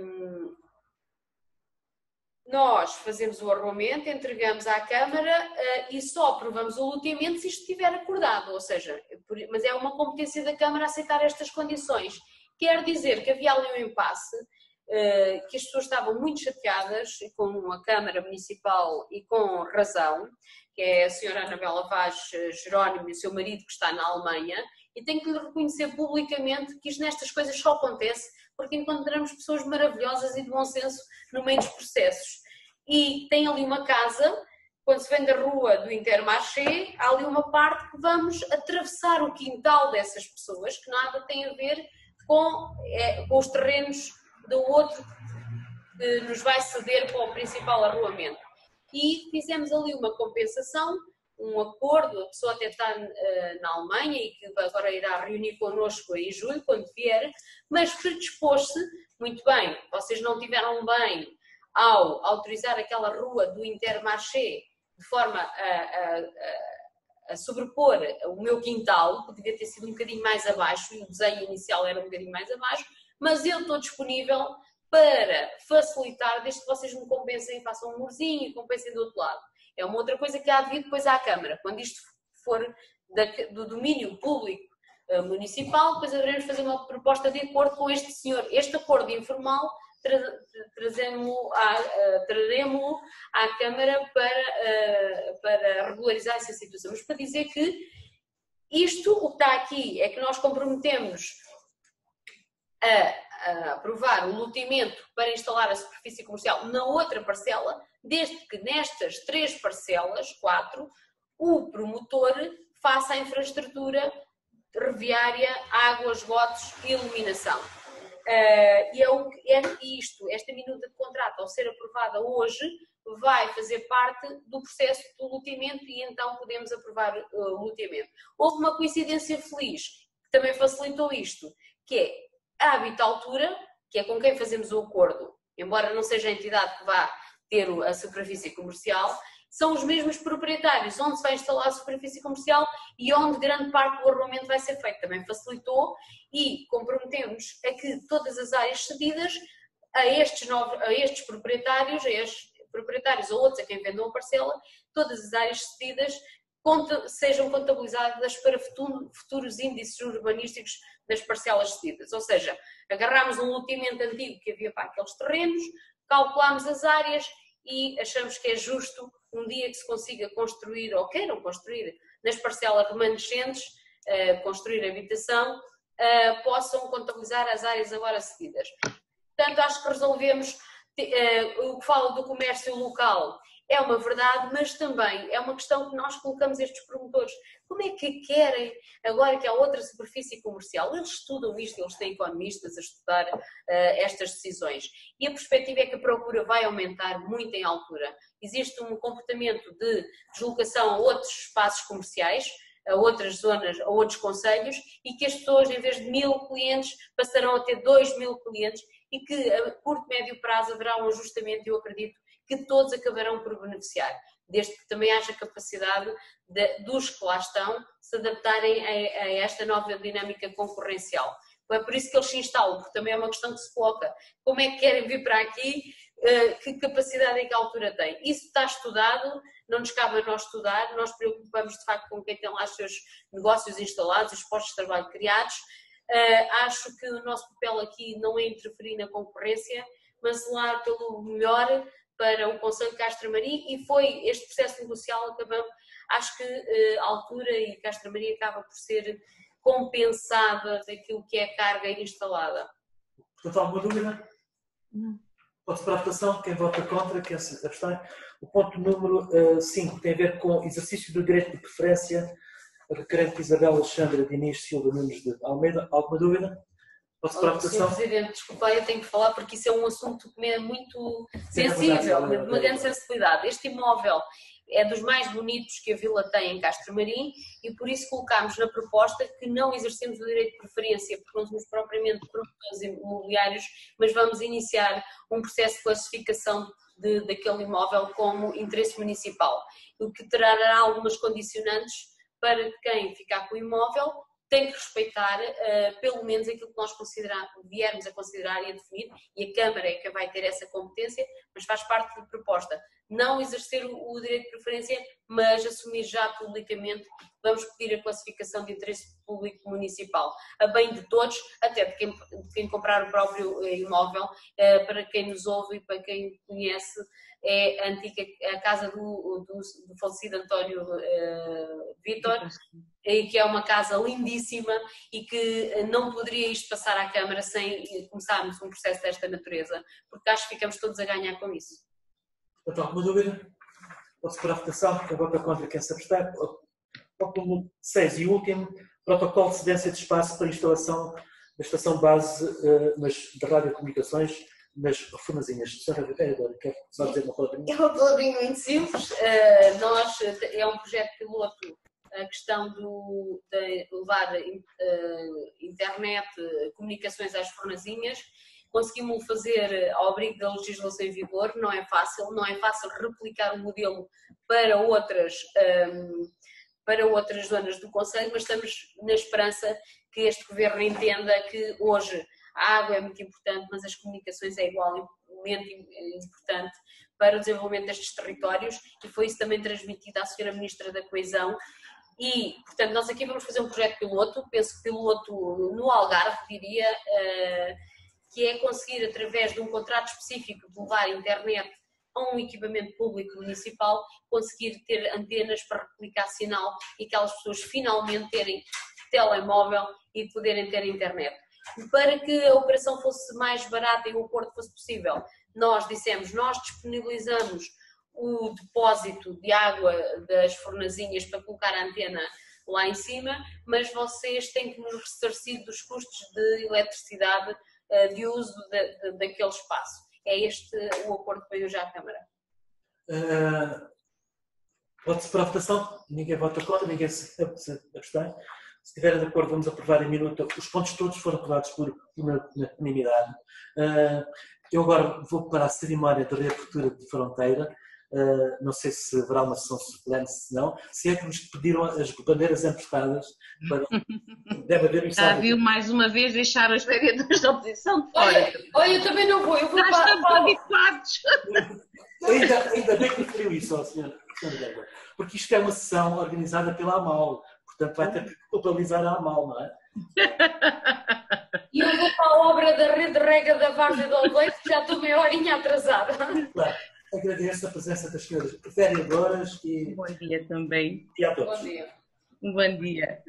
Nós fazemos o arruamento, entregamos à Câmara uh, e só aprovamos o loteamento se estiver acordado, ou seja, por, mas é uma competência da Câmara aceitar estas condições. Quer dizer que havia ali um impasse, eh, que as pessoas estavam muito chateadas com a Câmara Municipal e com razão, que é a senhora Anabela Vaz Jerónimo e o seu marido que está na Alemanha, e tenho que lhe reconhecer publicamente que isto nestas coisas só acontece porque encontramos pessoas maravilhosas e de bom senso no meio dos processos. E tem ali uma casa, quando se vem da rua do Intermarché, há ali uma parte que vamos atravessar o quintal dessas pessoas, que nada tem a ver com, é, com os terrenos do outro que nos vai ceder para o principal arruamento. E fizemos ali uma compensação, um acordo, a pessoa até está uh, na Alemanha e que agora irá reunir connosco em julho, quando vier, mas predispôs-se, muito bem, vocês não tiveram bem ao autorizar aquela rua do Intermarché de forma a, a, a sobrepor o meu quintal, que devia ter sido um bocadinho mais abaixo, e o desenho inicial era um bocadinho mais abaixo, mas eu estou disponível para facilitar, desde que vocês me compensem façam um murzinho e compensem do outro lado. É uma outra coisa que há de vir depois à Câmara. Quando isto for da, do domínio público uh, municipal, depois haveremos fazer uma proposta de acordo com este senhor. Este acordo informal trazemos à, traremos à Câmara para, para regularizar essa situação. Mas para dizer que isto, o que está aqui, é que nós comprometemos a, a aprovar o loteamento para instalar a superfície comercial na outra parcela, desde que nestas três parcelas, quatro, o promotor faça a infraestrutura reviária, água, esgotos e iluminação. Uh, e é, o, é isto, esta minuta de contrato, ao ser aprovada hoje, vai fazer parte do processo do loteamento e então podemos aprovar uh, o loteamento. Houve uma coincidência feliz que também facilitou isto, que é a Habitaltura, que é com quem fazemos o acordo, embora não seja a entidade que vá ter a superfície comercial, são os mesmos proprietários onde se vai instalar a superfície comercial e onde grande parte do arruamento vai ser feito. Também facilitou e comprometemos a que todas as áreas cedidas a estes, novos, a estes proprietários, a estes proprietários ou outros a quem vendam a parcela, todas as áreas cedidas sejam contabilizadas para futuros índices urbanísticos das parcelas cedidas. Ou seja, agarramos um loteamento antigo que havia para aqueles terrenos, calculamos as áreas e achamos que é justo um dia que se consiga construir, ou queiram construir, nas parcelas remanescentes, uh, construir habitação, uh, possam contabilizar as áreas agora cedidas. Portanto, acho que resolvemos uh, o que fala do comércio local é uma verdade, mas também é uma questão que nós colocamos estes promotores. Como é que querem, agora que há outra superfície comercial, eles estudam isto, eles têm economistas a estudar uh, estas decisões. E a perspectiva é que a procura vai aumentar muito em altura. Existe um comportamento de deslocação a outros espaços comerciais, a outras zonas, a outros conselhos, e que as pessoas, em vez de mil clientes, passarão a ter dois mil clientes e que a curto, médio prazo haverá um ajustamento, eu acredito, que todos acabarão por beneficiar, desde que também haja capacidade de, dos que lá estão se adaptarem a, a esta nova dinâmica concorrencial. É por isso que eles se instalam, porque também é uma questão que se coloca. Como é que querem vir para aqui? Eh, que capacidade e que altura têm? Isso está estudado, não nos cabe a nós estudar, nós preocupamos de facto com quem tem lá os seus negócios instalados, os postos de trabalho criados. Eh, acho que o nosso papel aqui não é interferir na concorrência, mas lá pelo melhor para o Conselho de Castro Maria e foi este processo negocial acabamos, acho que uh, a altura e Castro Maria acaba por ser compensada daquilo que é a carga instalada. Portanto, alguma dúvida? Ponto para a votação, quem vota contra, quem se abstém. O ponto número 5 uh, tem a ver com exercício do direito de preferência, requerente Isabel Alexandra Diniz Silva Nunes de Almeida. Alguma dúvida? Posso para a votação? Sr. Presidente, desculpa, eu tenho que falar porque isso é um assunto que é muito sensível, de uma grande sensibilidade. Este imóvel é dos mais bonitos que a Vila tem em Castro Marim e por isso colocámos na proposta que não exercemos o direito de preferência, porque não somos propriamente promotores imobiliários, mas vamos iniciar um processo de classificação de, daquele imóvel como interesse municipal, o que terá algumas condicionantes para quem ficar com o imóvel tem que respeitar uh, pelo menos aquilo que nós viermos a considerar e a definir, e a Câmara é que vai ter essa competência, mas faz parte da proposta. Não exercer o, o direito de preferência, mas assumir já publicamente, vamos pedir a classificação de interesse público municipal, a bem de todos, até de quem, de quem comprar o próprio eh, imóvel, uh, para quem nos ouve e para quem conhece, é a antiga a casa do, do, do falecido António uh, Vitor, que é uma casa lindíssima e que não poderia isto passar à Câmara sem começarmos um processo desta natureza, porque acho que ficamos todos a ganhar com isso. Então, alguma dúvida? Posso para a votação, quem vota contra quem se abstém. Ponto 6 e último, protocolo de cedência de espaço para instalação da estação base uh, nas, de radiocomunicações nas reformazinhas. Sra. Vereadora, quer só dizer uma palavrinha? É uma palavrinha muito simples. Uh, nós, é um projeto piloto a questão do, de levar uh, internet, comunicações às fornazinhas. Conseguimos fazer ao abrigo da legislação em vigor, não é fácil, não é fácil replicar o modelo para outras, um, para outras zonas do Conselho, mas estamos na esperança que este Governo entenda que hoje a água é muito importante, mas as comunicações é igualmente importante para o desenvolvimento destes territórios e foi isso também transmitido à Sra. Ministra da Coesão. E, portanto, nós aqui vamos fazer um projeto piloto, penso piloto no Algarve, diria, eh, que é conseguir, através de um contrato específico de levar internet a um equipamento público municipal, conseguir ter antenas para replicar sinal e aquelas pessoas finalmente terem telemóvel e poderem ter internet para que a operação fosse mais barata e o acordo fosse possível. Nós dissemos, nós disponibilizamos o depósito de água das fornazinhas para colocar a antena lá em cima, mas vocês têm que nos ressarcir dos custos de eletricidade eh, de uso de, de, daquele espaço. É este o acordo que veio já à Câmara. Uh, Voto-se para a votação, ninguém vota contra, ninguém se abstém. Se estiverem de acordo, vamos aprovar em minuto. Os pontos todos foram aprovados por unanimidade. Ah, eu agora vou para a cerimónia de reabertura de fronteira. Uh, não sei se haverá uma sessão solene, se não. Se é que nos pediram as bandeiras emprestadas, para... deve haver um Já viu mais uma vez deixar os vereadores da oposição de fora. Olha, olha, eu também não vou, eu vou Já para, estamos habituados. ainda, ainda bem que referiu isso ao senhor, senhor porque isto é uma sessão organizada pela AMAL. Portanto, vai ter que culpabilizar a AMAL, não é? E eu vou para a obra da rede rega da Vargem do Leite, que já estou meia horinha atrasada. Claro. Agradeço a presença das senhoras vereadoras e. Bom dia também. E a todos. Bom dia. Um bom dia.